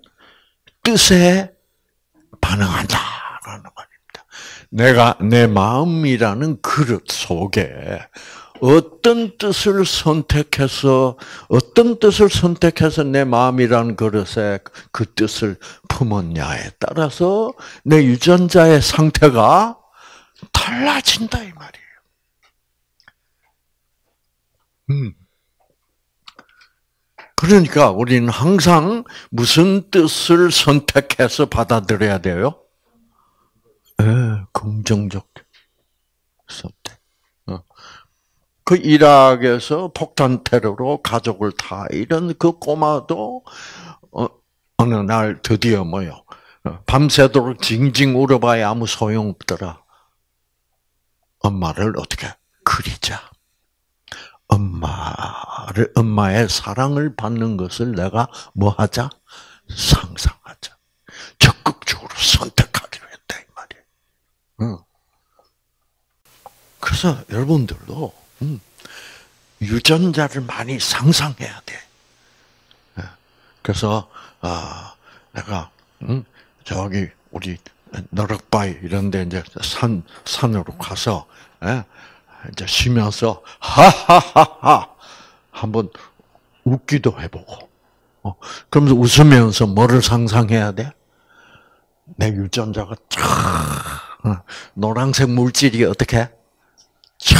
[SPEAKER 1] 뜻에 반응한다라는 말입니다. 내가 내 마음이라는 그릇 속에 어떤 뜻을 선택해서 어떤 뜻을 선택해서 내 마음이라는 그릇에 그 뜻을 품었냐에 따라서 내 유전자의 상태가 달라진다 이 말이에요. 음. 그러니까 우리는 항상 무슨 뜻을 선택해서 받아들여야 돼요? 네, 긍정적. 그 이락에서 폭탄 테러로 가족을 다 잃은 그 꼬마도 어, 어느 날 드디어 뭐요? 어, 밤새도록 징징 울어봐야 아무 소용없더라. 엄마를 어떻게 그리자. 엄마를 엄마의 사랑을 받는 것을 내가 뭐 하자? 상상하자. 적극적으로 선택하기로 했다 이 말이에요. 응. 그래서 여러분들도 음, 유전자를 많이 상상해야 돼. 예. 그래서 아 내가 음, 저기 우리 너럭바위 이런데 이제 산 산으로 가서 예? 이제 쉬면서 하하하하 한번 웃기도 해보고. 어, 그러면서 웃으면서 뭐를 상상해야 돼? 내 유전자가 쫙 어, 노란색 물질이 어떻게 쫙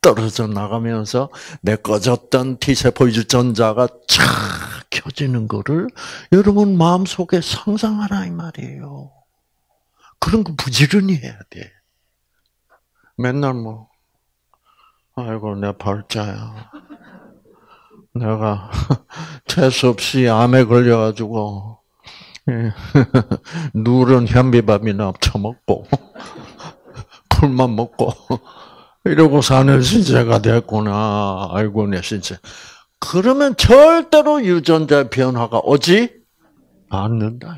[SPEAKER 1] 떨어져 나가면서 내 꺼졌던 T세포 유전자가 쫙 켜지는 거를 여러분 마음속에 상상하라 이 말이에요. 그런 거 부지런히 해야 돼. 맨날 뭐, 아이고, 내 발자야. 내가 (laughs) 재수 없이 암에 걸려가지고, 예. (laughs) 누런 현미밥이나 처먹고, (laughs) 풀만 먹고, 이러고 사는 신세가 됐구나. 아이고, 내 신세. 그러면 절대로 유전자 변화가 오지 않는다.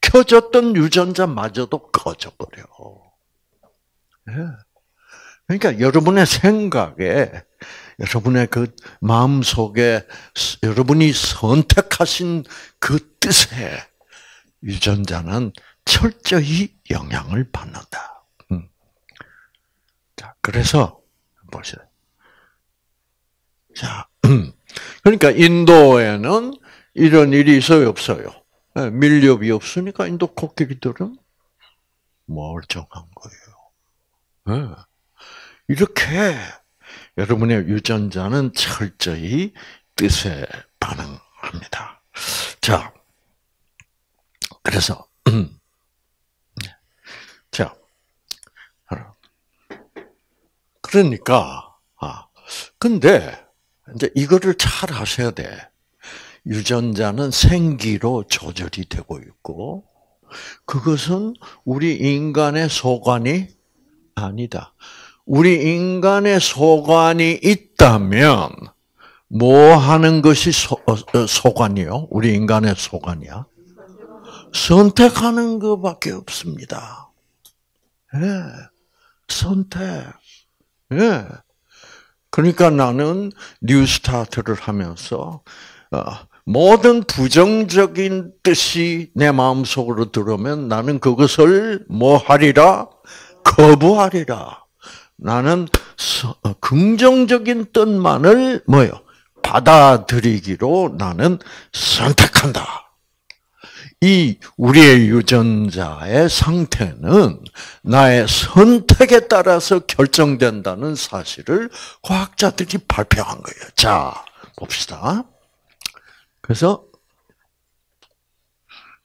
[SPEAKER 1] 켜졌던 유전자마저도 꺼져버려. 예. 그러니까 여러분의 생각에, 여러분의 그 마음 속에 여러분이 선택하신 그 뜻에 유전자는 철저히 영향을 받는다. 음. 자, 그래서 보세요. 자, (clears throat) 그러니까 인도에는 이런 일이 있어요, 없어요? 예, 밀렵이 없으니까 인도 코끼리들은 멀쩡한 거예요. 예. 이렇게 여러분의 유전자는 철저히 뜻에 반응합니다. 자, 그래서 (clears throat) 그러니까 아, 근데 이제 이거를 잘 하셔야 돼. 유전자는 생기로 조절이 되고 있고, 그것은 우리 인간의 소관이 아니다. 우리 인간의 소관이 있다면, 뭐 하는 것이 소, 어, 어, 소관이요? 우리 인간의 소관이야? 선택하는 것밖에 없습니다. 예, 선택. 예. 그러니까 나는 뉴스타트를 하면서 어, 모든 부정적인 뜻이 내 마음속으로 들어오면 나는 그것을 뭐 하리라? 거부하리라. 나는 어, 긍정적인 뜻만을 뭐요? 받아들이기로 나는 선택한다. 이 우리의 유전자의 상태는 나의 선택에 따라서 결정된다는 사실을 과학자들이 발표한 거예요. 자, 봅시다. 그래서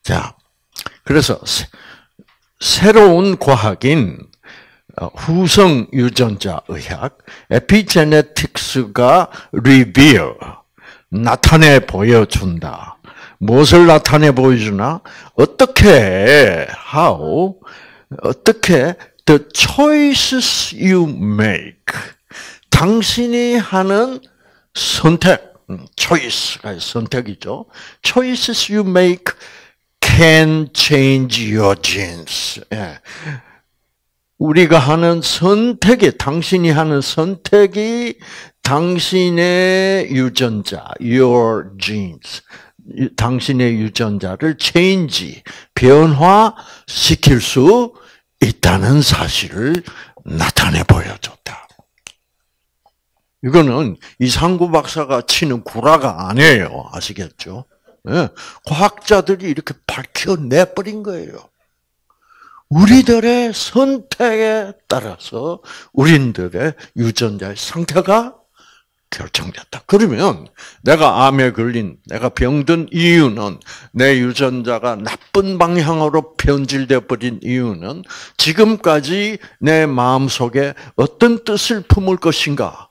[SPEAKER 1] 자, 그래서 새로운 과학인 어, 후성 유전자 의학, 에피제네틱스가 리비어 나타내 보여준다. 무엇을 나타내 보여주나? 어떻게 how 어떻게 the choices you make 당신이 하는 선택 choice가 선택이죠. choices you make can change your genes. 예. 우리가 하는 선택이 당신이 하는 선택이 당신의 유전자, your genes, 당신의 유전자를 change, 변화시킬 수 있다는 사실을 나타내 보여줬다. 이거는 이상구 박사가 치는 구라가 아니에요. 아시겠죠? 네. 과학자들이 이렇게 밝혀내버린 거예요. 우리들의 선택에 따라서 우리들의 유전자의 상태가 결정됐다. 그러면 내가 암에 걸린, 내가 병든 이유는 내 유전자가 나쁜 방향으로 변질되어 버린 이유는 지금까지 내 마음 속에 어떤 뜻을 품을 것인가?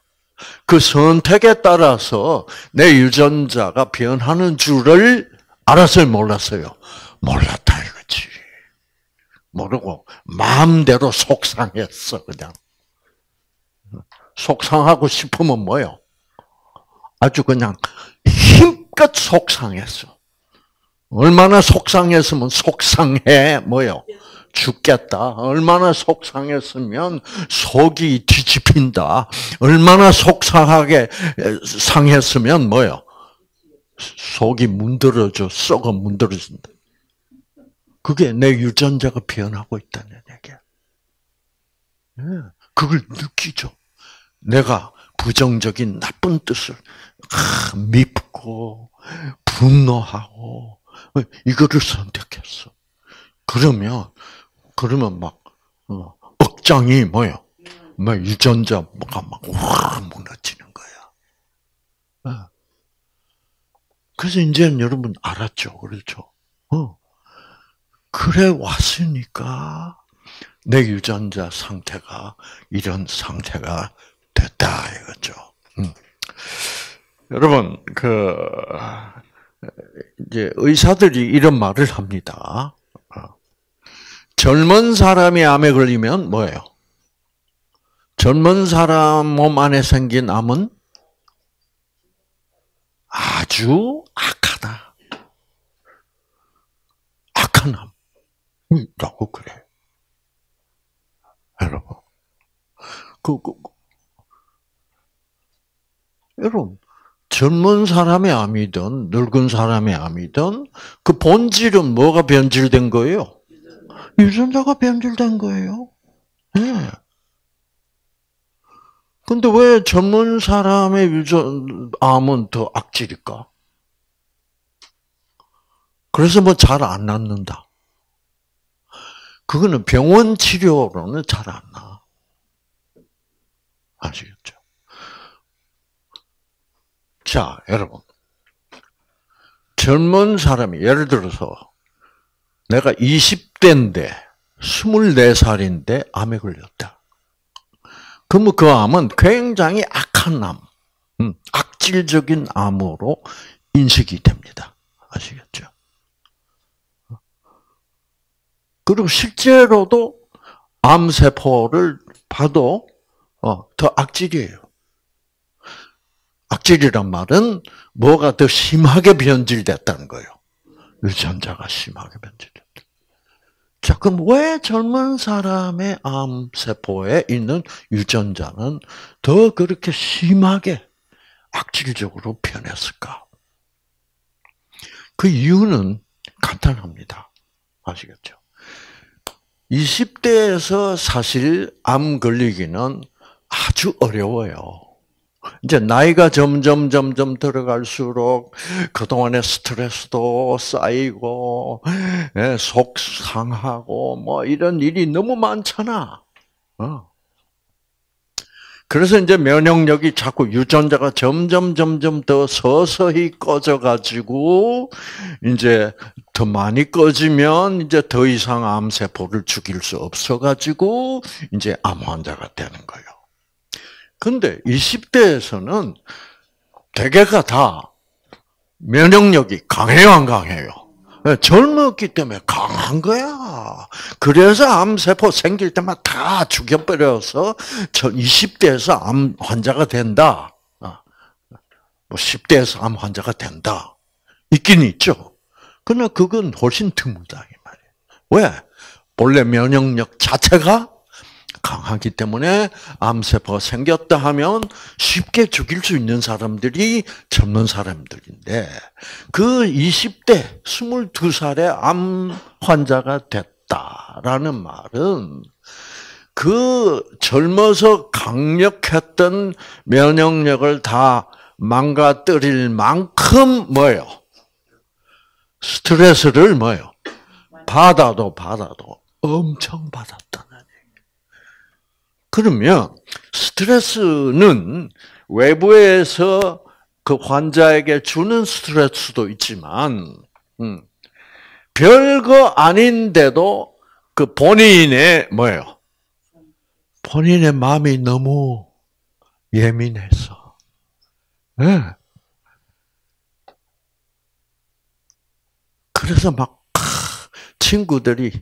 [SPEAKER 1] 그 선택에 따라서 내 유전자가 변하는 줄을 알았어요, 몰랐어요? 몰랐다 이거지. 모르고 마음대로 속상했어, 그냥. 속상하고 싶으면 뭐요? 아주 그냥 힘껏 속상했어. 얼마나 속상했으면 속상해 뭐요? 죽겠다. 얼마나 속상했으면 속이 뒤집힌다. 얼마나 속상하게 상했으면 뭐요? 속이 문드러져 썩어 문드러진다. 그게 내 유전자가 변하고 있다는 얘기야. 예, 그걸 느끼죠. 내가 부정적인 나쁜 뜻을 아, 밉고 분노하고 이거를 선택했어. 그러면 그러면 막 어, 억장이 뭐요? 막 유전자가 막확 무너지는 거야. 어. 그래서 이제는 여러분 알았죠, 그렇죠? 어. 그래 왔으니까 내 유전자 상태가 이런 상태가 됐다 이거죠. 음. 여러분 그 이제 의사들이 이런 말을 합니다. 어. 젊은 사람이 암에 걸리면 뭐예요? 젊은 사람 몸 안에 생긴 암은 아주 악하다. 악한 암이라고 그래. 여러분. 그, 그, 여러분, 젊은 사람의 암이든 늙은 사람의 암이든 그 본질은 뭐가 변질된 거예요? 유전자가 변질된 거예요. 네. 근데 왜 젊은 사람의 유전 암은 더 악질일까? 그래서 뭐 잘 안 낫는다. 그거는 병원 치료로는 잘 안 나. 아시겠죠? 자, 여러분. 젊은 사람이, 예를 들어서, 내가 20대인데, 24살인데, 암에 걸렸다. 그러면 그 암은 굉장히 악한 암, 음, 악질적인 암으로 인식이 됩니다. 아시겠죠? 그리고 실제로도 암세포를 봐도 어, 더 악질이에요. 악질이란 말은 뭐가 더 심하게 변질됐다는 거예요. 유전자가 심하게 변질된다. 자, 그럼 왜 젊은 사람의 암세포에 있는 유전자는 더 그렇게 심하게 악질적으로 변했을까? 그 이유는 간단합니다. 아시겠죠? 20대에서 사실 암 걸리기는 아주 어려워요. 이제 나이가 점점 점점 들어갈수록 그동안의 스트레스도 쌓이고 예, 속 상하고 뭐 이런 일이 너무 많잖아. 어. 그래서 이제 면역력이 자꾸 유전자가 점점 점점 더 서서히 꺼져 가지고 이제 더 많이 꺼지면 이제 더 이상 암 세포를 죽일 수 없어 가지고 이제 암 환자가 되는 거예요. 근데 20대에서는 대개가 다 면역력이 강해요, 안 강해요? 네, 젊었기 때문에 강한 거야. 그래서 암세포 생길 때마다 다 죽여버려서 20대에서 암 환자가 된다. 아, 뭐 10대에서 암 환자가 된다. 있긴 있죠. 그러나 그건 훨씬 드물다. 이 말이에요. 왜? 본래 면역력 자체가 강 하기 때문에 암세포가 생겼다 하면 쉽게 죽일 수 있는 사람들이 젊은 사람들인데 그 20대 22살의 암 환자가 됐다라는 말은 그 젊어서 강력했던 면역력을 다 망가뜨릴 만큼 뭐예요? 스트레스를 뭐예요? 받아도 받아도 엄청 받았다. 그러면 스트레스는 외부에서 그 환자에게 주는 스트레스도 있지만, 음, 별거 아닌데도 그 본인의 뭐예요? 본인의 마음이 너무 예민해서, 네. 그래서 막 친구들이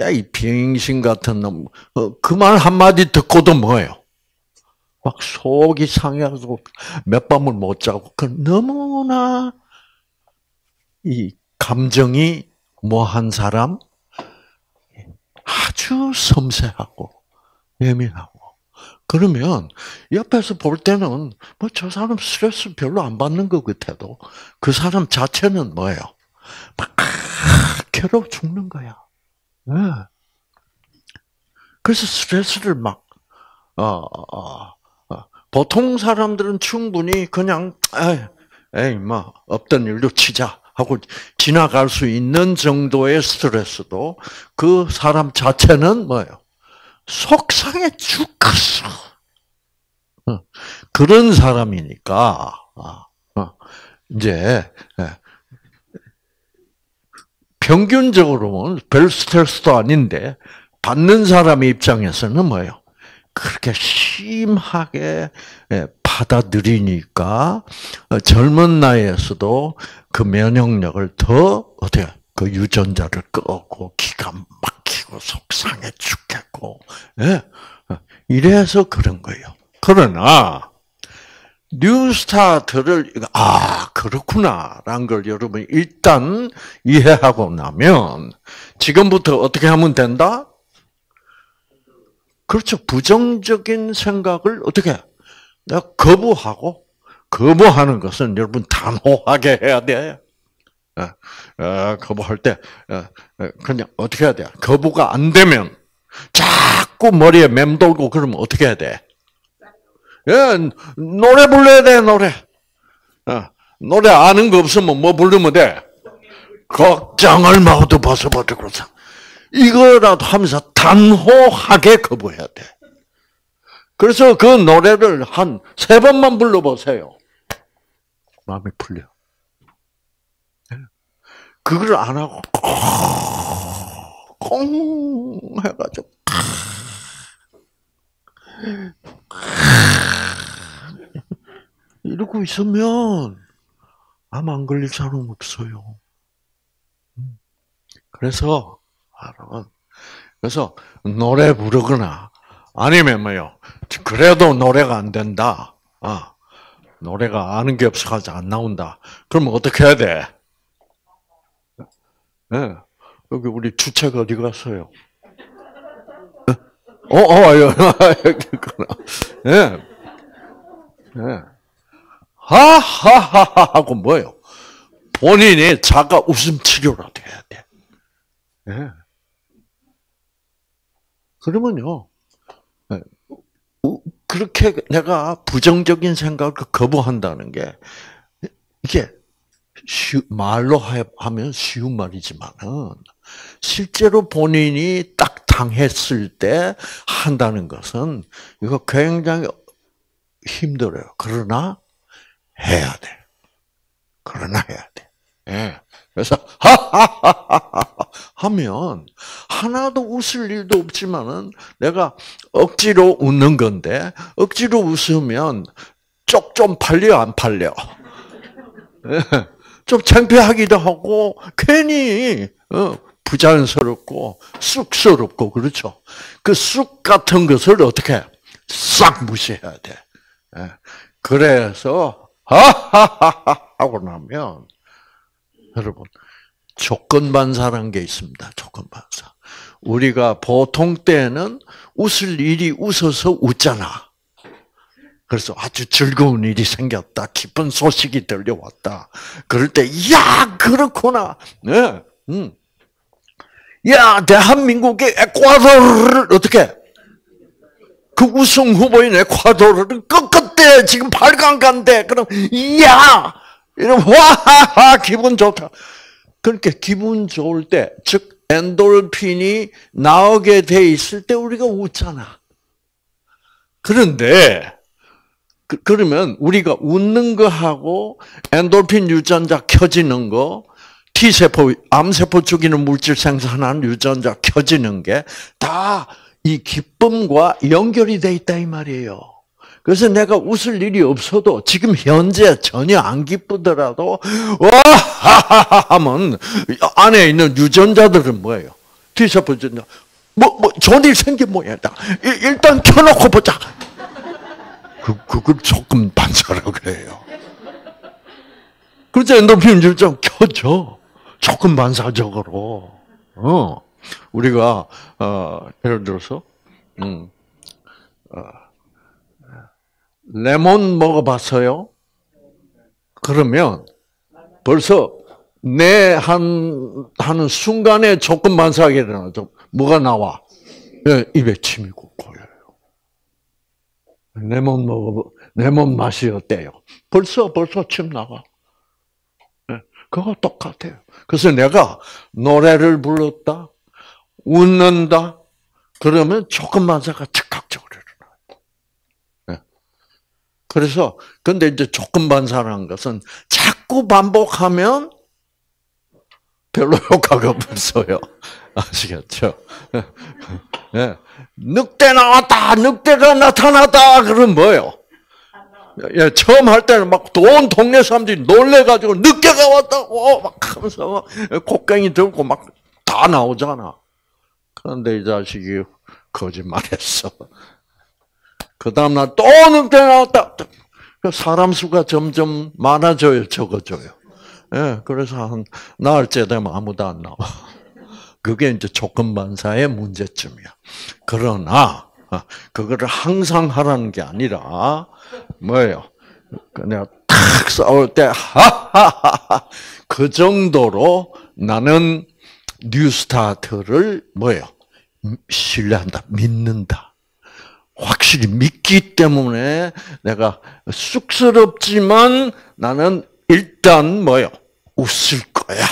[SPEAKER 1] 야 이 병신 같은 놈 어, 그말 한마디 듣고도 뭐예요? 막 속이 상해가지고 몇 밤을 못 자고 그 너무나 이 감정이 뭐 한 사람 아주 섬세하고 예민하고 그러면 옆에서 볼 때는 뭐 저 사람 스트레스 별로 안 받는 것 같아도 그 사람 자체는 뭐예요? 막 괴로워 죽는 거야. 네. 그래서 스트레스를 막, 어, 어, 어. 보통 사람들은 충분히 그냥, 에이, 뭐, 없던 일도 치자. 하고 지나갈 수 있는 정도의 스트레스도 그 사람 자체는 뭐예요? 속상해 죽겠어. 그런 사람이니까, 이제, 예. 평균적으로는 별 스트레스도 아닌데 받는 사람의 입장에서는 뭐예요? 그렇게 심하게 예, 받아들이니까 어, 젊은 나이에서도 그 면역력을 더 어떻게 그 유전자를 끄고 기가 막히고 속상해 죽겠고 예? 어, 이래서 그런 거예요. 그러나 뉴스타트를 아 그렇구나라는 걸 여러분 일단 이해하고 나면 지금부터 어떻게 하면 된다? 그렇죠. 부정적인 생각을 어떻게 내가 거부하고 거부하는 것은 여러분 단호하게 해야 돼. 어, 어, 거부할 때 어, 그냥 어떻게 해야 돼? 거부가 안 되면 자꾸 머리에 맴돌고 그러면 어떻게 해야 돼? 예, 노래 불러야 돼, 노래. 어, 노래 아는 거 없으면 뭐 부르면 돼? 걱정을 모두 벗어버리고 사. 이거라도 하면서 단호하게 거부해야 돼. 그래서 그 노래를 한 세 번만 불러보세요. 마음이 풀려. 예. 그걸 안 하고 꽁 해가지고 이러고 있으면 암 안 걸릴 사람 없어요. 그래서 여러분, 그래서 노래 부르거나 아니면 뭐요. 그래도 노래가 안 된다. 아, 노래가 아는 게 없어가지고 안 나온다. 그러면 어떻게 해야 돼? 네. 여기 우리 주책 어디 갔어요? 어, 어, 여기구나. (laughs) 예. 예. 하하하하 하고 뭐요? 본인이 자가 웃음 치료라 돼야 돼. 예. 그러면요. 예. 그렇게 내가 부정적인 생각을 거부한다는 게 이게 말로 하면 쉬운 말이지만은 실제로 본인이 딱 당했을 때 한다는 것은 이거 굉장히 힘들어요. 그러나 해야 돼. 그러나 해야 돼. 예. 그래서 하하하하 하면 하나도 웃을 일도 없지만은 내가 억지로 웃는 건데 억지로 웃으면 쪽 좀 팔려 안 팔려. 예. 좀 창피하기도 하고 괜히 어, 부자연스럽고 쑥스럽고 그렇죠. 그 쑥 같은 것을 어떻게 싹 무시해야 돼. 예. 그래서 하하하하 하고 나면 여러분 조건 반사라는 게 있습니다. 조건 반사. 우리가 보통 때는 웃을 일이 웃어서 웃잖아. 그래서 아주 즐거운 일이 생겼다. 기쁜 소식이 들려왔다. 그럴 때, 야, 그렇구나. 네. 음. 야, 대한민국의 에콰도르를 어떻게? 그 우승 후보인 에콰도르를 꺾었대. 지금 8강 간대. 그럼, 야! 이러면, 와, 기분 좋다. 그러니까 기분 좋을 때, 즉, 엔돌핀이 나오게 돼 있을 때 우리가 웃잖아. 그런데, 그, 러면 우리가 웃는 거하고 엔돌핀 유전자 켜지는 거, T세포, 암세포 죽이는 물질 생산하는 유전자 켜지는 게 다 이 기쁨과 연결이 돼 있다 이 말이에요. 그래서 내가 웃을 일이 없어도 지금 현재 전혀 안 기쁘더라도 와하하하 하면 안에 있는 유전자들은 뭐예요? T세포 유전자 뭐, 뭐, 좋은 일 생긴 모양이다. 일단 켜놓고 보자. 그, 그걸 조금 반사라 그래요. 그래서 엔도핀 유전 켜져. 조금 반사적으로. 어. 우리가, 어, 예를 들어서, 음, 어, 레몬 먹어봤어요? 그러면 벌써 내 한, 하는 순간에 조금 반사하게 되나, 뭐가 나와? 네, 입에 침이 고요. 레몬 먹어, 레몬 맛이 어때요? 벌써, 벌써 침 나가. 네, 그거 똑같아요. 그래서 내가 노래를 불렀다, 웃는다, 그러면 조금만 사가 즉각적으로 일어나요. 네. 그래서, 근데 이제 조금 반사라는 것은 자꾸 반복하면 별로 (laughs) 효과가 없어요. 아시겠죠? 네. (laughs) 늑대 나왔다! 늑대가 나타났다! 그럼 뭐예요? 예, 처음 할 때는 막온 동네 사람들이 놀래가지고 늑대가 왔다고 막 하면서 곡괭이 들고 막 다 나오잖아. 그런데 이 자식이 거짓말했어. 그 다음날 또 늑대 나왔다. 사람 수가 점점 많아져요, 적어져요. 예, 그래서 한 나흘째 되면 아무도 안 나와. 그게 이제 조건반사의 문제점이야. 그러나 어, 그거를 항상 하라는 게 아니라 뭐예요? 내가 탁 싸울 때 하하하하 그 정도로 나는 뉴스타트를 뭐예요? 신뢰한다, 믿는다. 확실히 믿기 때문에 내가 쑥스럽지만 나는 일단 뭐요? 웃을 거야.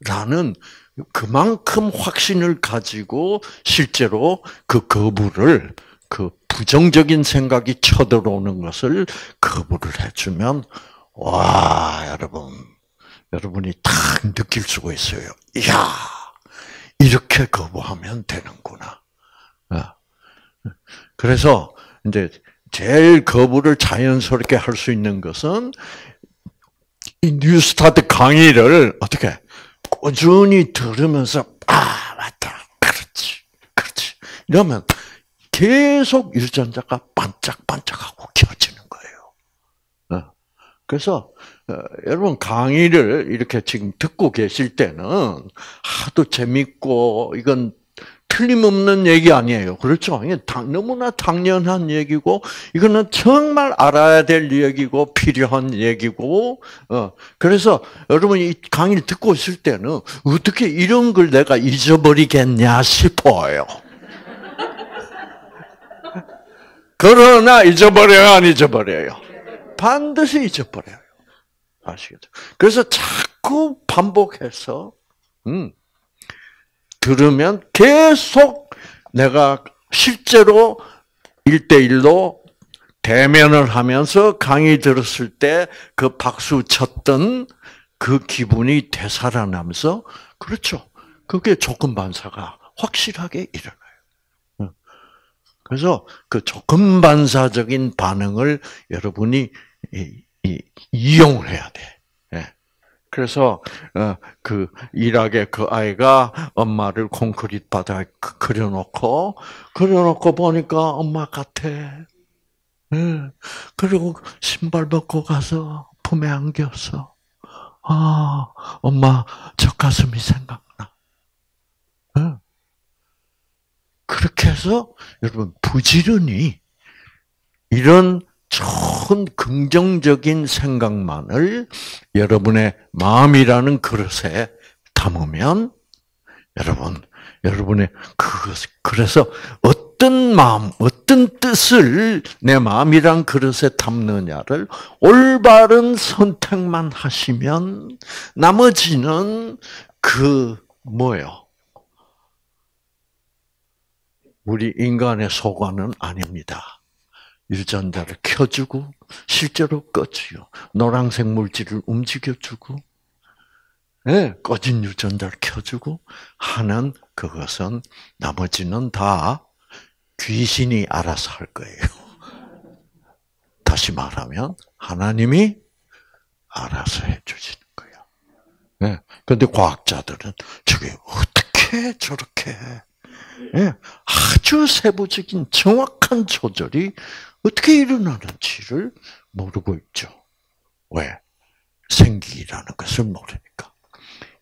[SPEAKER 1] 라는 그만큼 확신을 가지고 실제로 그 거부를 그 부정적인 생각이 쳐들어오는 것을 거부를 해주면 와 여러분 여러분이 딱 느낄 수가 있어요. 이야 이렇게 거부하면 되는구나. 어. 그래서 이제 제일 거부를 자연스럽게 할 수 있는 것은 이 뉴스타트 강의를 어떻게 꾸준히 들으면서 아 맞다 그렇지 그렇지 이러면 계속 유전자가 반짝반짝하고 켜지는 거예요. 어. 그래서 어, 여러분 강의를 이렇게 지금 듣고 계실 때는 하도 재밌고 이건 틀림없는 얘기 아니에요. 그렇죠? 이게 너무나 당연한 얘기고 이거는 정말 알아야 될 얘기고 필요한 얘기고 어 그래서 여러분이 강의를 듣고 있을 때는 어떻게 이런 걸 내가 잊어버리겠냐 싶어요. (laughs) 그러나 잊어버려요, 안 잊어버려요? 반드시 잊어버려요. 아시겠죠? 그래서 자꾸 반복해서, 음, 들으면 계속 내가 실제로 일대일로 대면을 하면서 강의 들었을 때 그 박수 쳤던 그 기분이 되살아나면서, 그렇죠. 그게 조건 반사가 확실하게 일어나요. 그래서 그 조건 반사적인 반응을 여러분이 이용해야 돼. 예. 그래서 어, 그 일하게 그 아이가 엄마를 콘크리트 바닥에 그려놓고 그려놓고 보니까 엄마 같아. 예. 그리고 신발 벗고 가서 품에 안겼어. 아, 엄마 저 가슴이 생각나. 예. 그렇게 해서 여러분 부지런히 이런 좋은 긍정적인 생각만을 여러분의 마음이라는 그릇에 담으면 여러분 여러분의 그 그래서 어떤 마음, 어떤 뜻을 내 마음이란 그릇에 담느냐를 올바른 선택만 하시면 나머지는 그 뭐요? 우리 인간의 소관은 아닙니다. 유전자를 켜주고 실제로 꺼지요. 노란색 물질을 움직여주고 네, 꺼진 유전자를 켜주고 하는 그것은 나머지는 다 귀신이 알아서 할 거예요. (laughs) 다시 말하면 하나님이 알아서 해주시는 거예요. 네, 근데 과학자들은 저게 어떻게 저렇게 예, 아주 세부적인 정확한 조절이 어떻게 일어나는지를 모르고 있죠. 왜? 생기라는 것을 모르니까.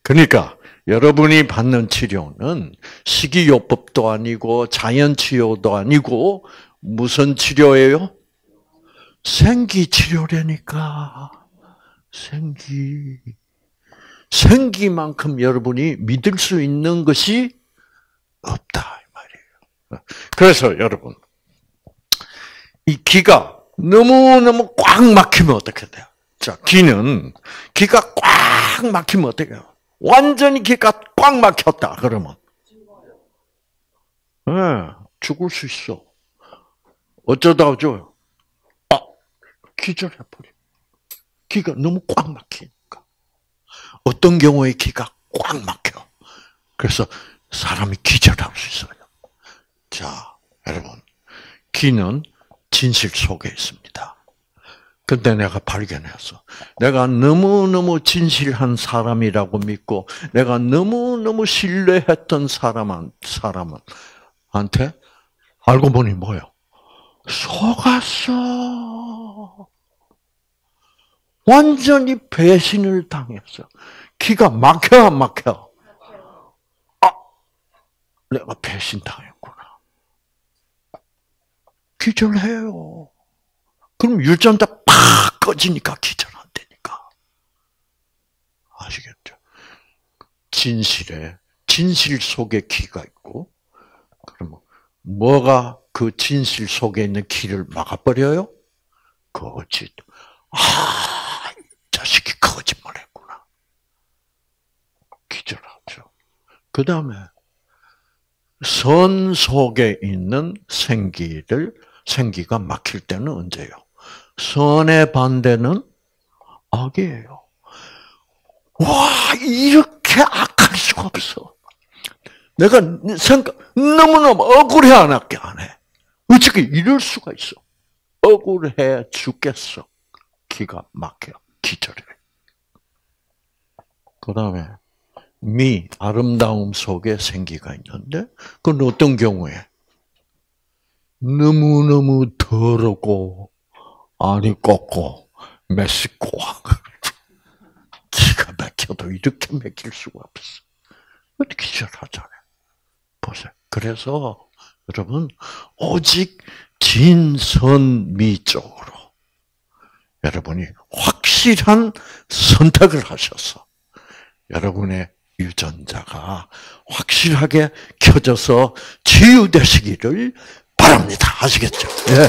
[SPEAKER 1] 그러니까 여러분이 받는 치료는 식이요법도 아니고 자연치료도 아니고 무슨 치료예요? 생기 치료라니까. 생기. 생기만큼 여러분이 믿을 수 있는 것이 없다 이 말이에요. 그래서 여러분 이 기가 너무 너무 꽉 막히면 어떻게 돼요? 자, 기는 기가 꽉 막히면 어떻게 해요? 완전히 기가 꽉 막혔다 그러면 네, 죽을 수 있어. 어쩌다가 죠 아, 기절해버려. 기가 너무 꽉 막히니까. 어떤 경우에 기가 꽉 막혀. 그래서 사람이 기절할 수 있어요. 자, 여러분. 기는 진실 속에 있습니다. 근데 내가 발견했어. 내가 너무너무 진실한 사람이라고 믿고, 내가 너무너무 신뢰했던 사람한, 사람한테, 알고 보니 뭐요? 속았어. 완전히 배신을 당했어. 기가 막혀, 안 막혀? 내가 배신당했구나. 기절해요. 그럼 유전자 팍 꺼지니까 기절 안 되니까. 아시겠죠? 진실에, 진실 속에 기가 있고, 그러면 뭐가 그 진실 속에 있는 길을 막아버려요? 거짓. 아, 자식이 거짓말 했구나. 기절하죠. 그 다음에 선 속에 있는 생기를 생기가 막힐 때는 언제요? 선의 반대는 악이에요. 와 이렇게 악할 수가 없어. 내가 생각 너무너무 억울해 안 할게 안 해. 어떻게 이럴 수가 있어? 억울해 죽겠어. 기가 막혀 기절해. 그 다음에 미, 아름다움 속에 생기가 있는데, 그건 어떤 경우에? 너무너무 더럽고, 안이 꺾고, 메시고, 맥혀도 (laughs) 이렇게 맥힐 수가 없어. 어떻게 기절하잖아요. 보세요. 그래서 여러분 오직 진선미 쪽으로 여러분이 확실한 선택을 하셔서 여러분의 유전자가 확실하게 켜져서 치유되시기를 바랍니다. 아시겠죠? 예.